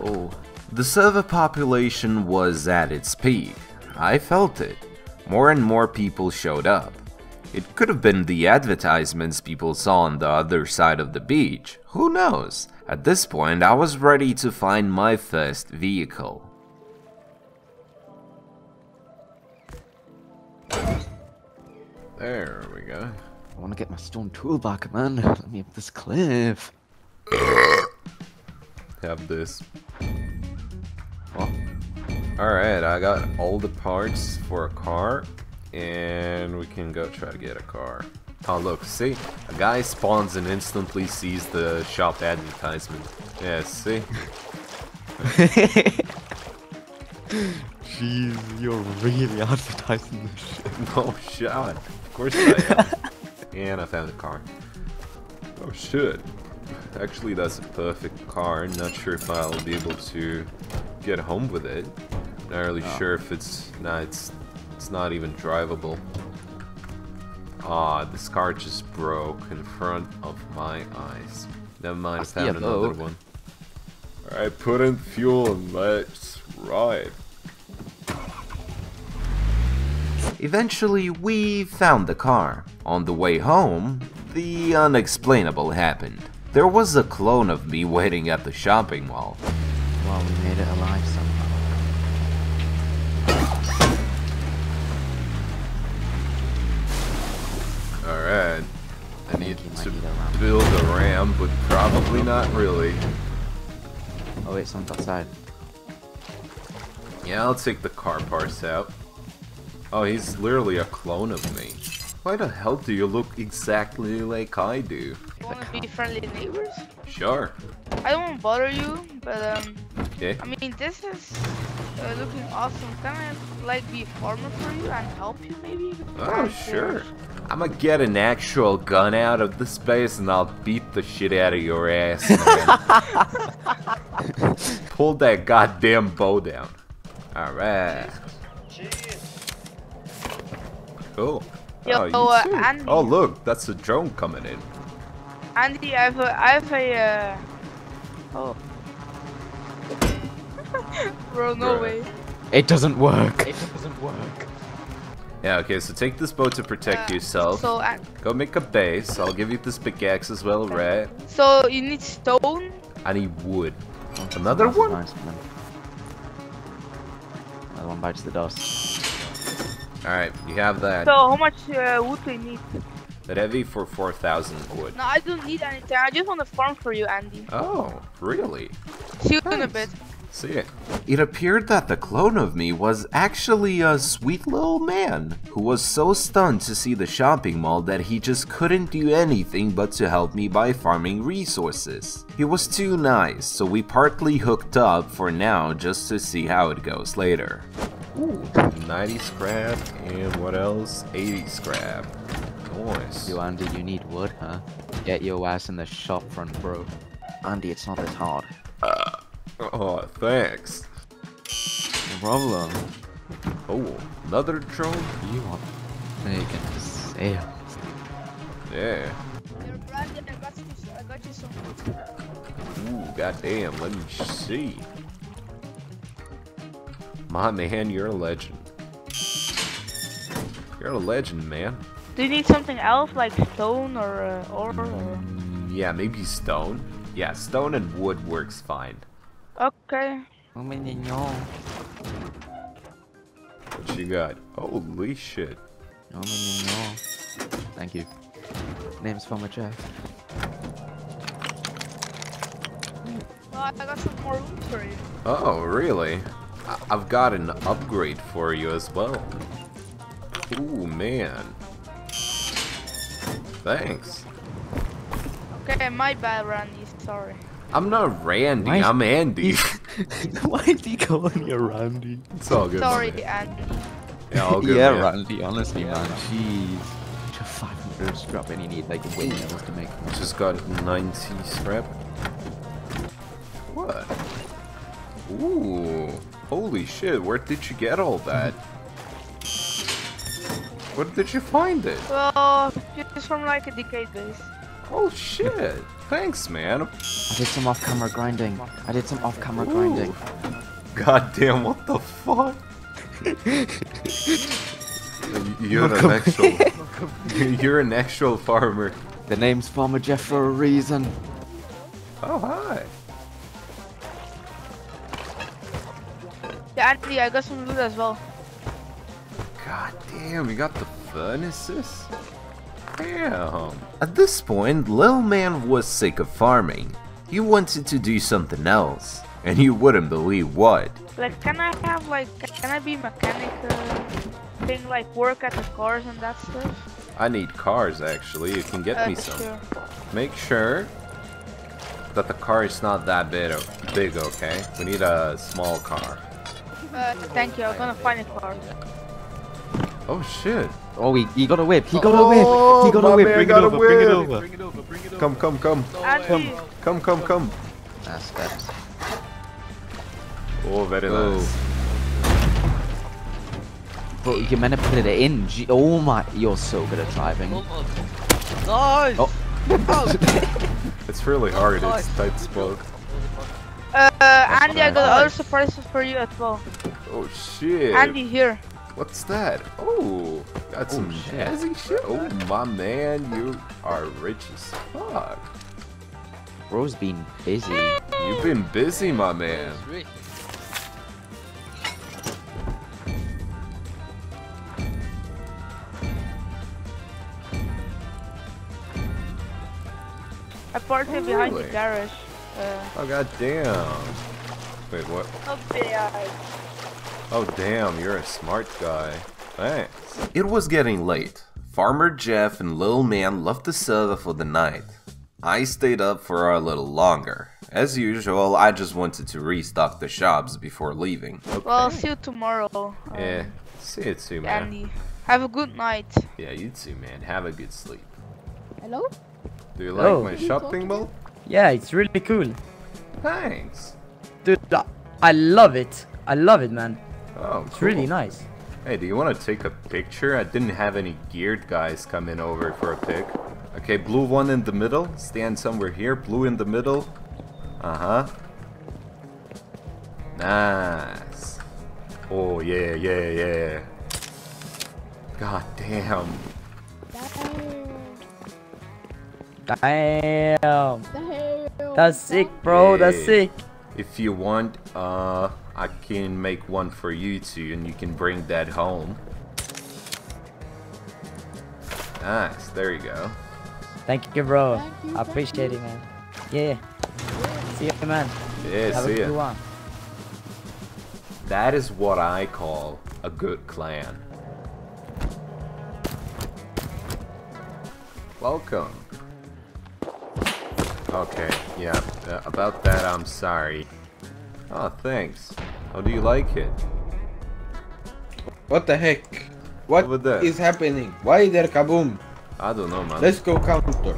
Oh, The server population was at its peak. I felt it. More and more people showed up. It could have been the advertisements people saw on the other side of the beach. Who knows? At this point, I was ready to find my first vehicle. There we go. I want to get my stone tool back, man. Let me up this cliff. Have this. Oh. Alright, I got all the parts for a car, and we can go try to get a car. Oh look, see? A guy spawns and instantly sees the shop advertisement. Yeah, see? Jeez, you're really advertising this shit. No shot. Of course I am. and I found a car. Oh shit. Actually, that's a perfect car. Not sure if I'll be able to get home with it. Not really Oh. sure if it's... Nah, it's, it's not even drivable. Ah, this car just broke in front of my eyes. Never mind, I I see found another boat. one. Alright, put in fuel and let's ride. Eventually, we found the car. On the way home, the unexplainable happened. There was a clone of me waiting at the shopping mall. To build a ram, but probably not really. Oh wait, someone's outside. Yeah, I'll take the car parts out. Oh, he's literally a clone of me. Why the hell do you look exactly like I do? Want to be friendly neighbors? Sure. I don't want to bother you, but um, Okay. I mean this is uh, looking awesome. Can I like be a farmer for you and help you maybe? Oh, sure. I'ma get an actual gun out of the space and I'll beat the shit out of your ass. Pull that goddamn bow down. Alright. Cool. Yo, oh, uh. Andy. oh, look, that's a drone coming in. Andy, I have a, I have a. Uh... Oh. Bro, no Bruh. way. It doesn't work. It doesn't work. Yeah, okay, so take this boat to protect Uh, yourself. So, uh, Go make a base. I'll give you this pickaxe as well, right? so you need stone. I need wood. Another one? Nice, man. Another one bites the dust. Alright, you have that. So how much uh, wood do you need? That heavy for 4,000 wood. No, I don't need anything. I just want to farm for you, Andy. Oh, really? See you in a bit. See it. It appeared that the clone of me was actually a sweet little man who was so stunned to see the shopping mall that he just couldn't do anything but to help me by farming resources. He was too nice, so we partly hooked up for now just to see how it goes later. Ooh, 90 scrap and what else? 80 scrap. Nice. Yo, Andy, you need wood, huh? Get your ass in the shop front, bro. Andy, it's not this hard. Uh, Oh, thanks. No problem. Oh, another drone? You want taking sales. Yeah. Randy, I got you, I got you some Ooh, goddamn, let me see. My man, you're a legend. You're a legend, man. Do you need something else like stone or uh, ore? Or... Mm, Yeah, maybe stone. Yeah, stone and wood works fine. Okay. What you got? Holy shit. Thank you. Name's Farmer Jeff. No, I got some more loot for you. Oh, really? I- I've got an upgrade for you as well. Ooh, man. Thanks. Okay, my bad, Randy. Sorry. I'm not Randy, Why- I'm Andy. Why is he calling you Randy? It's all good. Sorry, man. Andy. Yeah, all good, yeah, man. Randy, honestly, man. Jeez. Just 500 scrap and you need like windmills to make one. Just got 90 scrap. What? Ooh. Holy shit, where did you get all that? Where did you find it? Well, just from like a decayed base. Oh shit! Thanks, man. I did some off-camera grinding. I did some off-camera grinding. God damn, what the fuck? You're an actual. You're an actual farmer. The name's Farmer Jeff for a reason. Oh hi. Yeah, Andy, I got some loot as well. God damn, you got the furnaces? Damn. At this point, Lil Man was sick of farming. He wanted to do something else. And you wouldn't believe what. Like, can I have like, can I be mechanic uh, thing like work at the cars and that stuff? I need cars actually, you can get Uh, me some. sure. Make sure that the car is not that big, big okay? We need a small car. Uh, thank you. I'm gonna find a car. Oh shit. Oh, he, he got a whip. He got a whip. He got a whip. man Bring it got a over. Bring it over. Bring it over, bring it over. Come, come, come. Andy, Come, come, come. Ah, steps. Oh, very Go. nice. Bro, you meant to put it in. Oh my, you're so good at driving. Nice! Oh. It's really hard, it's tight spot. uh, Andy, I got other surprises for you as well. Oh shit. Andy, here. What's that? Oh, got some shit. jazzy shit. Oh my man, you are rich as fuck. Bro's been busy. You've been busy, my man. Sweet. I parked it behind the garage. Uh, Oh god damn. Wait, what? okay, Oh damn, you're a smart guy. Thanks. It was getting late. Farmer Jeff and Lil Man left the server for the night. I stayed up for a little longer. As usual, I just wanted to restock the shops before leaving. well, see you tomorrow. um, Yeah, see you too, man. Andy, have a good night. Yeah, you too, man. Have a good sleep. Hello? Do you like my shopping mall? Yeah, it's really cool. Thanks. Dude, I- I love it. I love it, man. Oh, It's really nice. Hey, do you want to take a picture? I didn't have any geared guys come in over for a pic. Okay, blue one in the middle. Stand somewhere here. Blue in the middle. Uh-huh. Nice. Oh, yeah, yeah, yeah. God damn. Damn. That's sick, bro. That's sick. If you want, uh, I can make one for you too, and you can bring that home. Nice, there you go. Thank you, bro. I appreciate it, man. Yeah. See you, man. Yeah, Have see a ya. good one. That is what I call a good clan. Welcome. Okay, yeah, uh, about that I'm sorry. Oh, thanks. How do you like it? What the heck? What Over there. is happening? Why is there kaboom? I don't know, man. Let's go counter.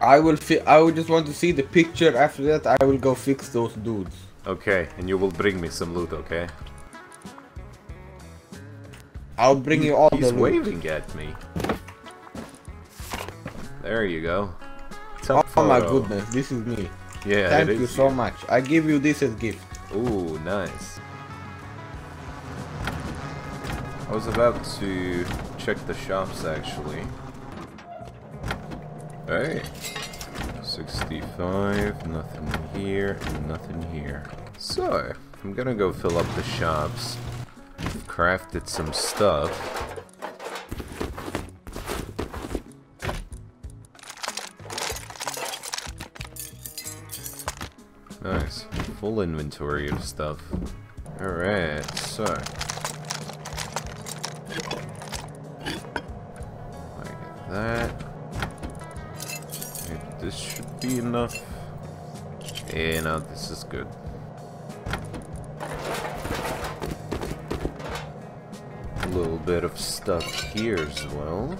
I will fi- I will just want to see the picture. After that, I will go fix those dudes. Okay, and you will bring me some loot, okay? I'll bring you all He's the loot. waving at me. There you go. Oh, my goodness, this is me. Yeah, Thank you so much. I give you this as gift. Ooh, nice. I was about to check the shops actually. Hey. 65, nothing here, nothing here. So, I'm gonna go fill up the shops. I've crafted some stuff. Full inventory of stuff. Alright, so. Like that. Maybe this should be enough. Yeah, no, this is good. A little bit of stuff here as well.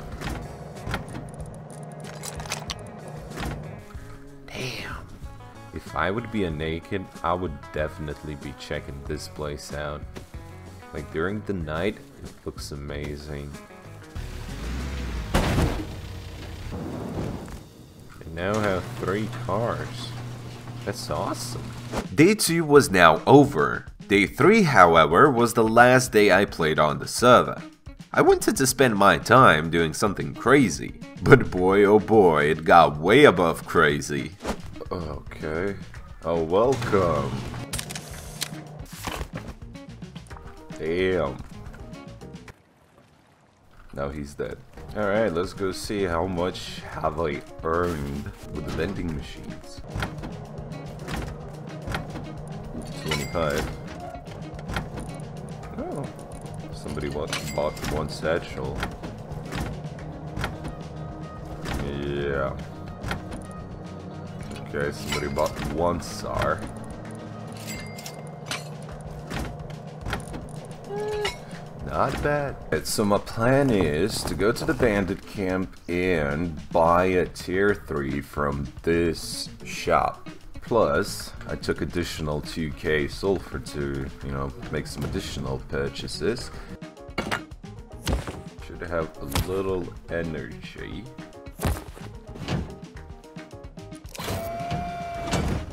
I would be a naked, I would definitely be checking this place out. Like during the night, it looks amazing. I now have three cars. That's awesome. Day 2 was now over. Day 3, however, was the last day I played on the server. I wanted to spend my time doing something crazy, but boy oh boy, it got way above crazy. Okay. Oh, welcome. Damn. Now he's dead. Alright, let's go see how much have I earned with the vending machines. 25. Oh. Somebody bought, bought one satchel. Yeah. Okay, somebody bought one SAR. Not bad. So my plan is to go to the bandit camp and buy a tier 3 from this shop. Plus, I took additional 2k sulfur to, you know, make some additional purchases. Should have a little energy.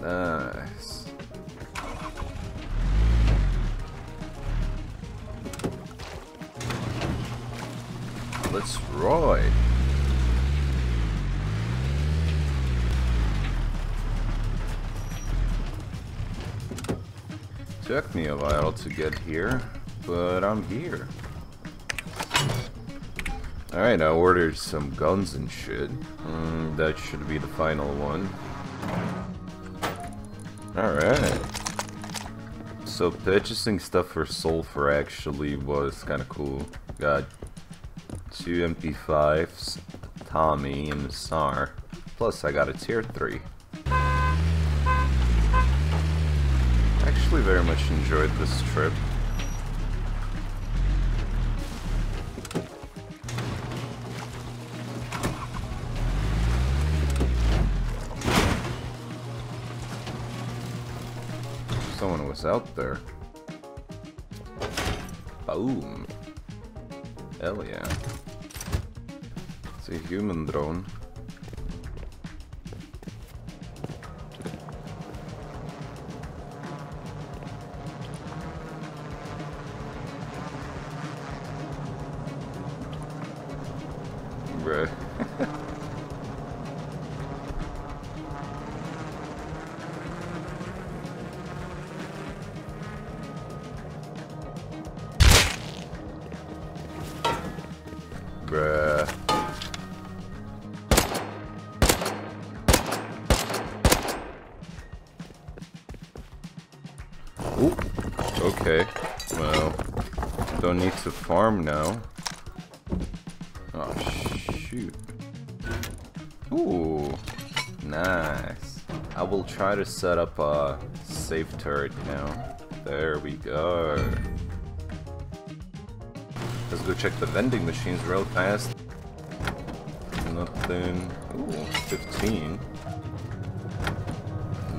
Nice. Let's ride. Took me a while to get here, but I'm here. Alright, I ordered some guns and shit. Mm, that should be the final one. Alright. So purchasing stuff for sulfur actually was kind of cool. Got two MP5s, Tommy, and SAR. Plus I got a tier 3. Actually very much enjoyed this trip. Out there. Boom. Hell yeah. It's a human drone. Try to set up a safe turret now. There we go. Let's go check the vending machines real fast. Nothing. Ooh, 15.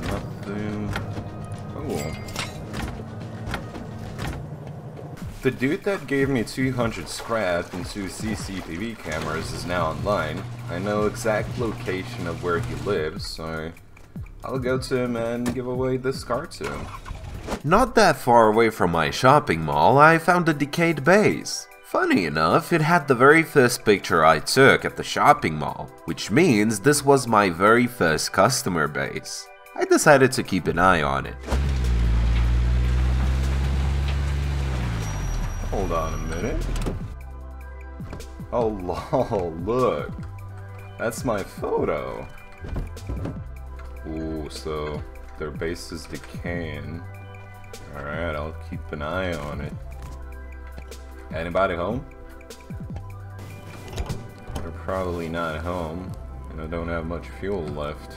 Nothing. Oh. The dude that gave me 200 scrap and two CCTV cameras is now online. I know exact location of where he lives, so I'll go to him and give away this car to him. Not that far away from my shopping mall, I found a decayed base. Funny enough, it had the very first picture I took at the shopping mall, which means this was my very first customer base. I decided to keep an eye on it. Hold on a minute. Oh lol, look. That's my photo. Ooh, so their base is decaying. Alright, I'll keep an eye on it. Anybody home? They're probably not home, and I don't have much fuel left.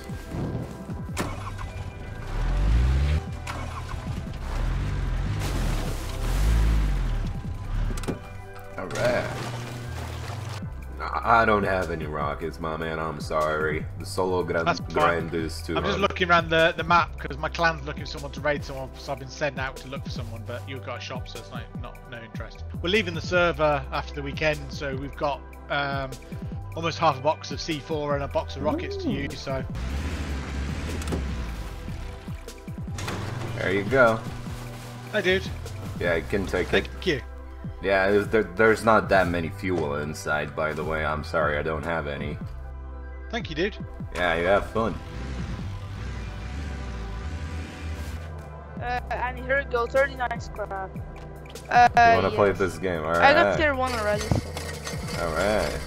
Alright. I don't have any rockets, my man. I'm sorry. The solo grind, That's fine. grind is too I'm just looking around the, the map because my clan's looking for someone to raid someone, so I've been sent out to look for someone. But you've got a shop, so it's like not no interest. We're leaving the server after the weekend, so we've got um, almost half a box of C4 and a box of rockets to use. So There you go. hi, dude. Yeah, I can take it. Thank you. Yeah, there's- there, there's not that many fuel inside, by the way. I'm sorry, I don't have any. Thank you, dude. Yeah, you have fun. Uh, and here we go, 39 scrap. Uh, You wanna play yes. this game? Alright. I got Alright. tier 1 already. So. Alright.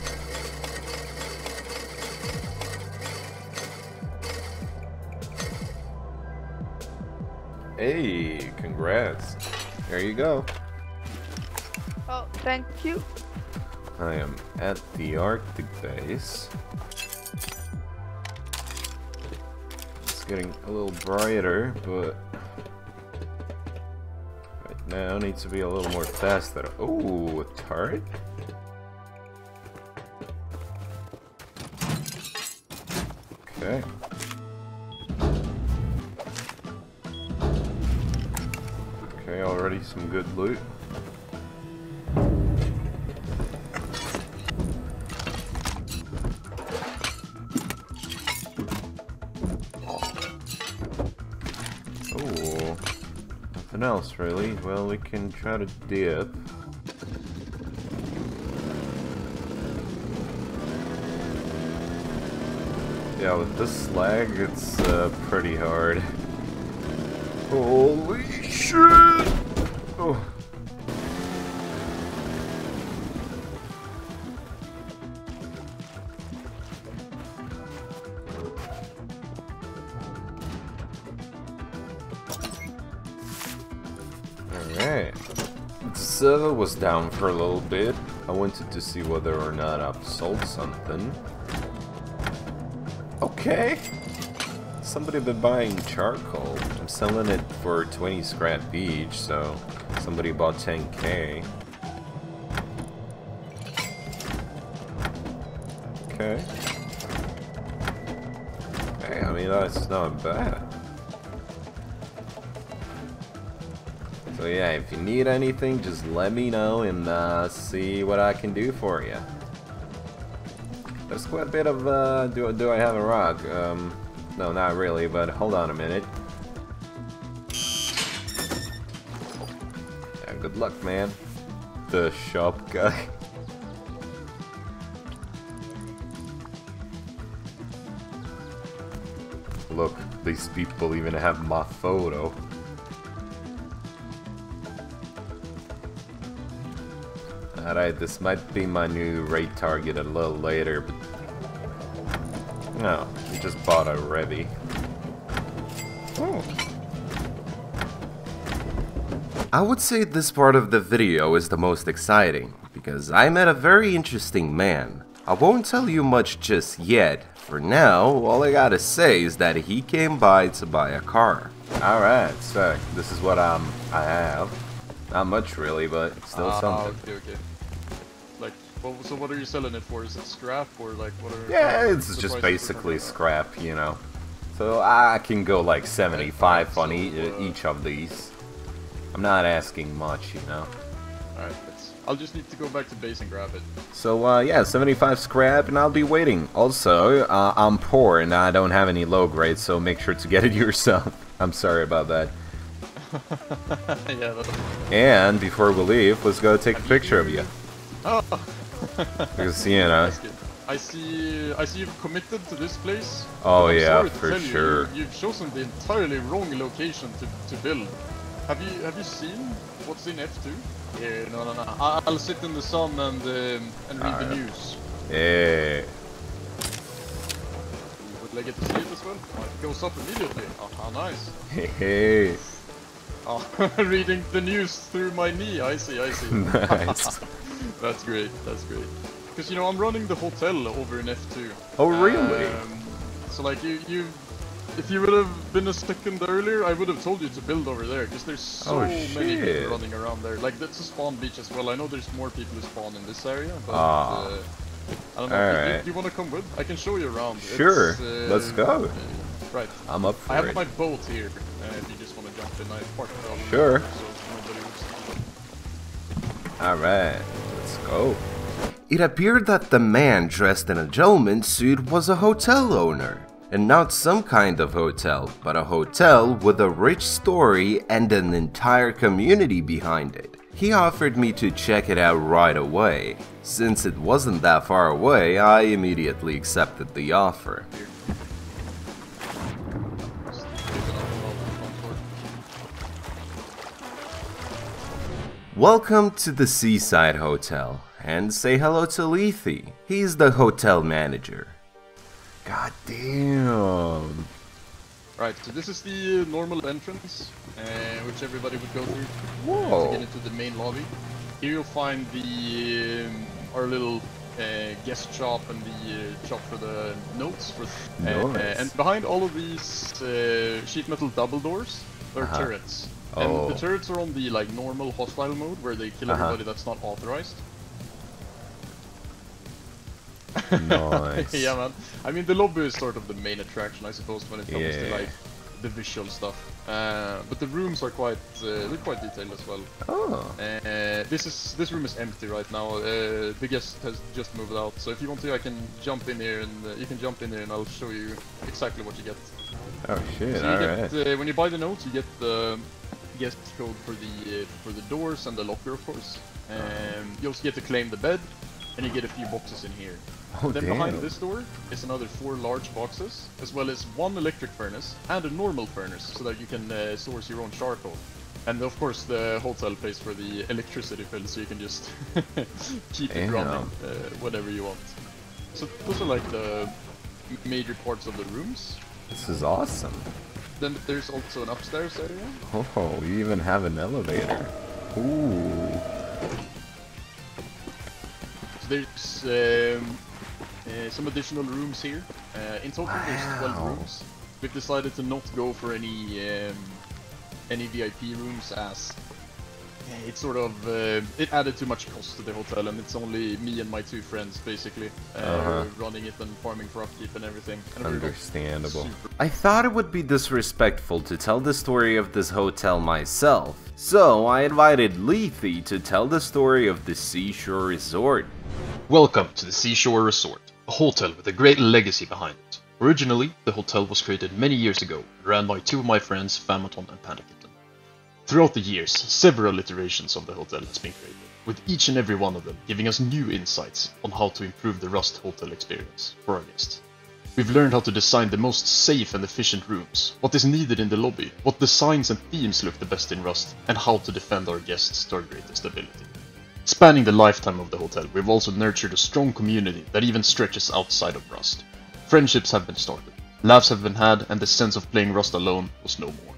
Hey, congrats. There you go. Oh, thank you. I am at the Arctic base. It's getting a little brighter, but right now needs to be a little more faster. Oh, a turret? Okay. Okay, already some good loot. Nothing else really. Well, we can try to dip. Yeah, with this lag, it's uh, pretty hard. Holy shit! Oh. Was down for a little bit. I wanted to see whether or not I've sold something. Okay. Somebody been buying charcoal. I'm selling it for 20 scrap each, so somebody bought 10k. Okay. Hey, I mean, that's not bad. So yeah, if you need anything, just let me know and uh, see what I can do for you. There's quite a bit of, uh, do, do I have a rock? Um, no, not really, but hold on a minute. Yeah, good luck, man. The shop guy. Look, these people even have my photo. Alright, this might be my new raid target a little later, but... No, we just bought a already. I would say this part of the video is the most exciting, because I met a very interesting man. I won't tell you much just yet. For now, all I gotta say is that he came by to buy a car. Alright, so this is what um, I have. Not much really, but still Ah, something. Okay, okay. Like, well, so what are you selling it for? Is it scrap or like what are? Yeah, it's just basically scrap, you know. So I can go like 75 on e each of these. I'm not asking much, you know. Alright, I'll just need to go back to base and grab it. So uh, yeah, 75 scrap, and I'll be waiting. Also, uh, I'm poor and I don't have any low grades, so make sure to get it yourself. I'm sorry about that. yeah. And before we leave, let's go take a picture of you. Oh. Because you know. That's good. I see. I see you've committed to this place. Oh, yeah, for tell you, sure. You, have chosen the entirely wrong location to, to build. Have you Have you seen what's in F2? Yeah, no, no, no. I- I'll sit in the sun and um, and read the news. Yeah. Would I get to see it as well? Oh, it goes up immediately. Oh, how nice. Hey. Oh, reading the news through my knee. I see, I see. Nice. That's great, that's great. Because, you know, I'm running the hotel over in F2. Oh, really? Um, so, like, you, you, if you would have been a second earlier, I would have told you to build over there. Because there's so Oh, many people running around there. Like, that's a spawn beach as well. I know there's more people who spawn in this area, but... Ah. Uh, I don't know. Do you- Alright. You want to come with? I can show you around. Sure, uh, let's go. Right. I'm up for I have it. my boat here. Uh, if you just want to jump in, I parked it Sure. so nobody would see. Alright, let's. Oh. It appeared that the man dressed in a gentleman's suit was a hotel owner. And not some kind of hotel, but a hotel with a rich story and an entire community behind it. He offered me to check it out right away. Since it wasn't that far away, I immediately accepted the offer. Welcome to the Seaside Hotel, and say hello to Lethe. He's the hotel manager. God damn. Right, so this is the uh, normal entrance, uh, which everybody would go through Whoa. to get into the main lobby. Here you'll find the um, our little uh, guest shop and the uh, shop for the notes. For uh, Nice. and behind all of these uh, sheet metal double doors are Uh-huh. turrets. Oh. And the turrets are on the like normal hostile mode where they kill Uh-huh. everybody that's not authorized. Nice. yeah, man. I mean, the lobby is sort of the main attraction, I suppose, when it comes Yeah. to like the visual stuff. Uh, but the rooms are quite uh, they're quite detailed as well. Oh. Uh, this is this room is empty right now. Uh, the guest has just moved out, so if you want to, I can jump in here and uh, you can jump in here and I'll show you exactly what you get. Oh shit, So you alright. get, uh, when you buy the notes, you get the guest code for the uh, for the doors and the locker, of course. Um, you also get to claim the bed, and you get a few boxes in here. Oh, then behind this door is another four large boxes, as well as one electric furnace and a normal furnace, so that you can uh, source your own charcoal. And of course, the hotel pays for the electricity bill, so you can just keep it Damn. running uh, whenever you want. So those are like the major parts of the rooms. This is awesome. Then there's also an upstairs area. Oh, you even have an elevator. Ooh. So there's um, uh, some additional rooms here. Uh, in total, there's 12 rooms. We've decided to not go for any um, any VIP rooms as it sort of uh, it added too much cost to the hotel, and it's only me and my two friends basically uh, Uh-huh. running it and farming for upkeep and everything. And Understandable. super- I thought it would be disrespectful to tell the story of this hotel myself, so I invited Lethe to tell the story of the Seashore Resort. Welcome to the Seashore Resort, a hotel with a great legacy behind it. Originally, the hotel was created many years ago and ran by two of my friends, Famaton and Panda Kitten. Throughout the years, several iterations of the hotel has been created, with each and every one of them giving us new insights on how to improve the Rust hotel experience for our guests. We've learned how to design the most safe and efficient rooms, what is needed in the lobby, what designs and themes look the best in Rust, and how to defend our guests to our greatest ability. Spanning the lifetime of the hotel, we've also nurtured a strong community that even stretches outside of Rust. Friendships have been started, laughs have been had, and the sense of playing Rust alone was no more.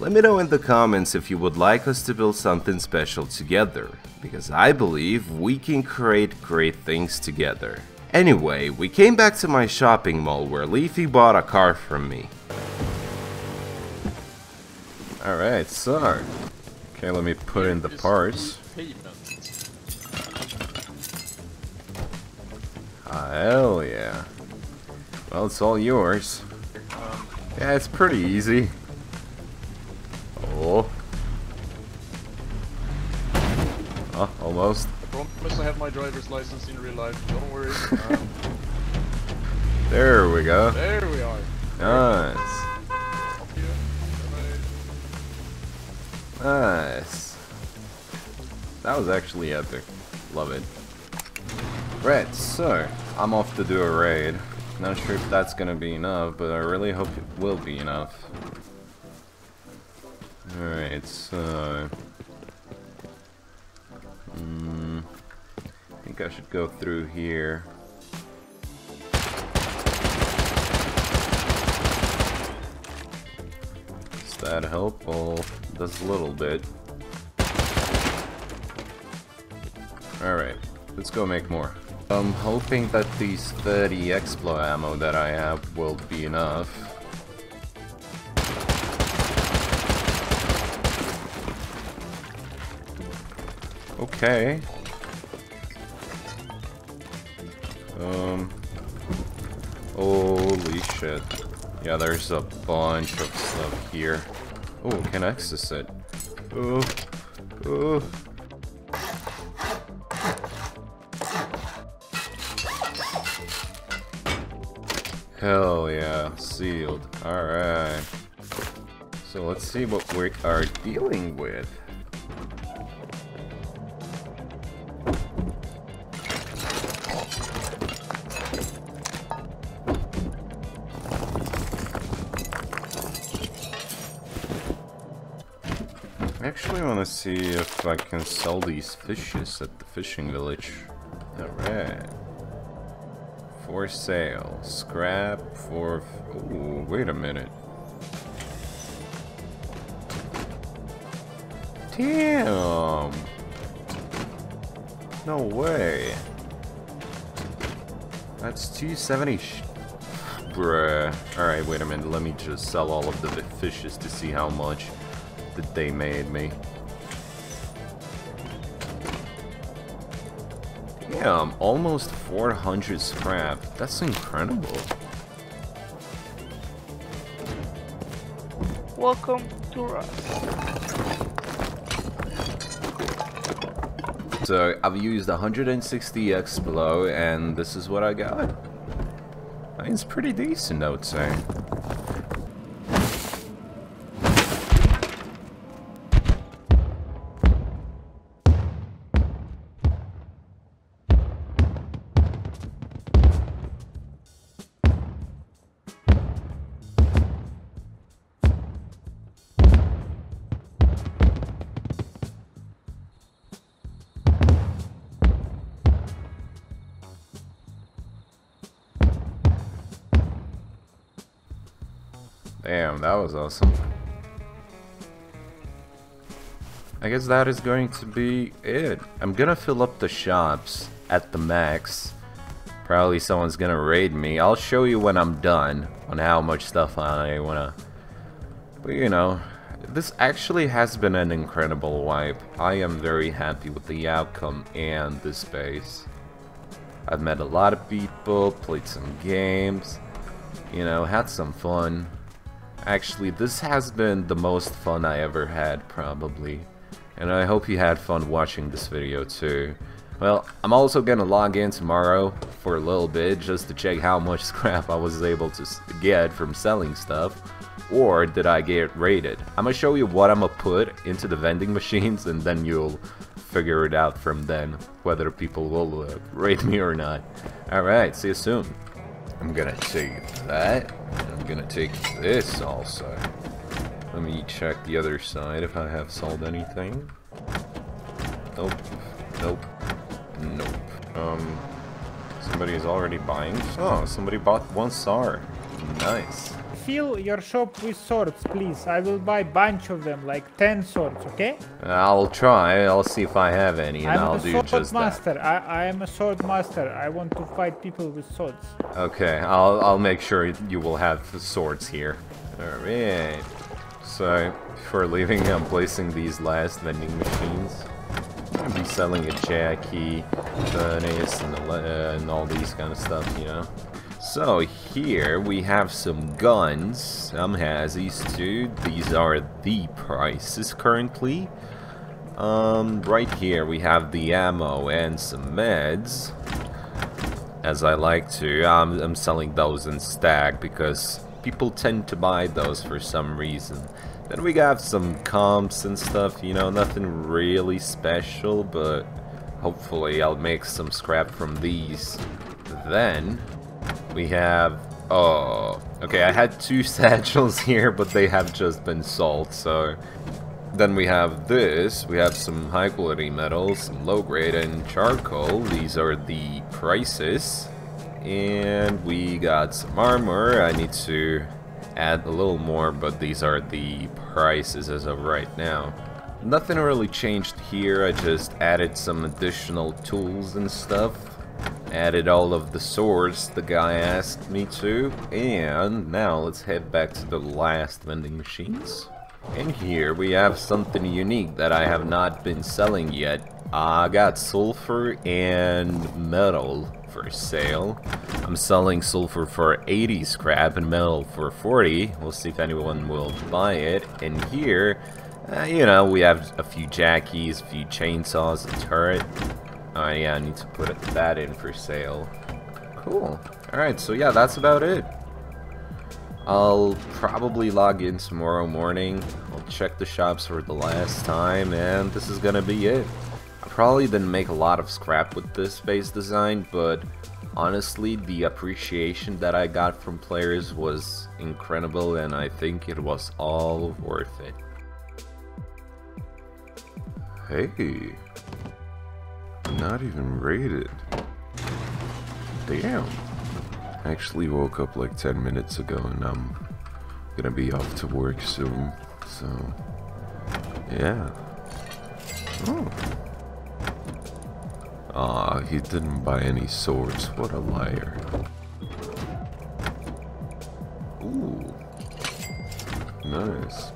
Let me know in the comments if you would like us to build something special together, because I believe we can create great things together. Anyway, we came back to my shopping mall where Leafy bought a car from me. Alright, so. Okay, let me put in the parts. Ah, hell yeah. Well, it's all yours. Yeah, it's pretty easy. Oh. Oh, almost. I promise I have my driver's license in real life. Don't worry. Uh, There we go. there we are. Nice. Nice. That was actually epic. Love it. Right, so I'm off to do a raid. Not sure if that's gonna be enough, but I really hope it will be enough. Alright, so... Hmm... I think I should go through here. Is that helpful? Just a little bit. Alright, let's go make more. I'm hoping that these 30 Explo ammo that I have will be enough. okay. Um. Holy shit. Yeah, there's a bunch of stuff here. Oh, can I access it? Oh. Oh. Hell yeah, sealed. Alright. So let's see what we are dealing with. I can sell these fishes at the fishing village. Alright. For sale. Scrap for... Ooh, wait a minute. Damn! No way. That's 270 sh- Bruh. Alright, wait a minute. Let me just sell all of the fishes to see how much that they made me. Damn, almost 400 scrap. That's incredible. Welcome to Rust. So I've used 160 Explo and this is what I got. I mean, it's pretty decent, I would say. Damn, that was awesome. I guess that is going to be it. I'm gonna fill up the shops at the max. Probably someone's gonna raid me. I'll show you when I'm done on how much stuff I wanna... But you know, this actually has been an incredible wipe. I am very happy with the outcome and the space. I've met a lot of people, played some games, you know, had some fun. Actually, this has been the most fun I ever had, probably. And I hope you had fun watching this video too. Well, I'm also gonna log in tomorrow for a little bit just to check how much scrap I was able to get from selling stuff. Or did I get rated? I'm gonna show you what I'm gonna put into the vending machines and then you'll figure it out from then whether people will uh, rate me or not. Alright, see you soon. I'm gonna take that. Gonna take this also. Let me check the other side if I have sold anything. Nope. Nope. Nope. Um, somebody is already buying. Oh, somebody bought one SAR. Nice. Fill your shop with swords, please. I will buy bunch of them, like 10 swords, okay? I'll try. I'll see if I have any, and I'm I'll a do just that. master. I, I am a sword master. I want to fight people with swords. Okay, I'll I'll make sure you will have swords here. Alright. So, before leaving, I'm placing these last vending machines. I'm gonna be selling a Jackie, furnace, and, uh, and all these kind of stuff, you know. So here we have some guns, some Hazzies too. These are the prices currently. Um, right here we have the ammo and some meds. As I like to, I'm, I'm selling those in stack because people tend to buy those for some reason. Then we got some comps and stuff, you know, nothing really special, but hopefully I'll make some scrap from these. Then we have oh okay I had two satchels here but they have just been sold so. Then we have this we have some high quality metals some low grade and charcoal these are the prices. And we got some armor I need to add a little more but these are the prices as of right now. Nothing really changed here I just added some additional tools and stuff added all of the swords the guy asked me to, and now let's head back to the last vending machines. And here we have something unique that I have not been selling yet. I got sulfur and metal for sale. I'm selling sulfur for 80 scrap and metal for 40. We'll see if anyone will buy it. And here, uh, you know, we have a few jackies, a few chainsaws, a turret. Oh yeah, I need to put that in for sale. Cool. Alright, so yeah, that's about it. I'll probably log in tomorrow morning. I'll check the shops for the last time, and this is gonna be it. I probably didn't make a lot of scrap with this base design, but honestly, the appreciation that I got from players was incredible, and I think it was all worth it. Hey, not even rated. Damn. I actually woke up like 10 minutes ago and I'm gonna be off to work soon, so yeah. Oh. Aw, he didn't buy any swords, what a liar. Ooh. Nice.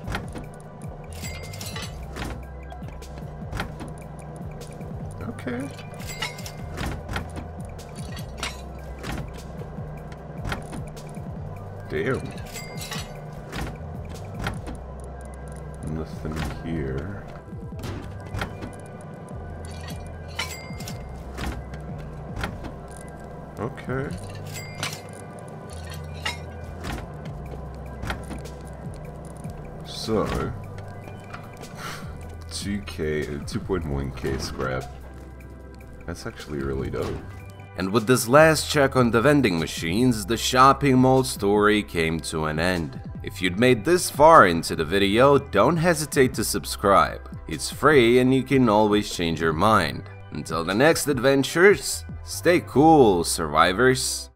Okay. Damn. Nothing here. Okay. So, 2k, 2.1k scrap. That's actually really dope. And with this last check on the vending machines, the shopping mall story came to an end. If you'd made this far into the video, don't hesitate to subscribe. It's free and you can always change your mind. Until the next adventures, stay cool, survivors.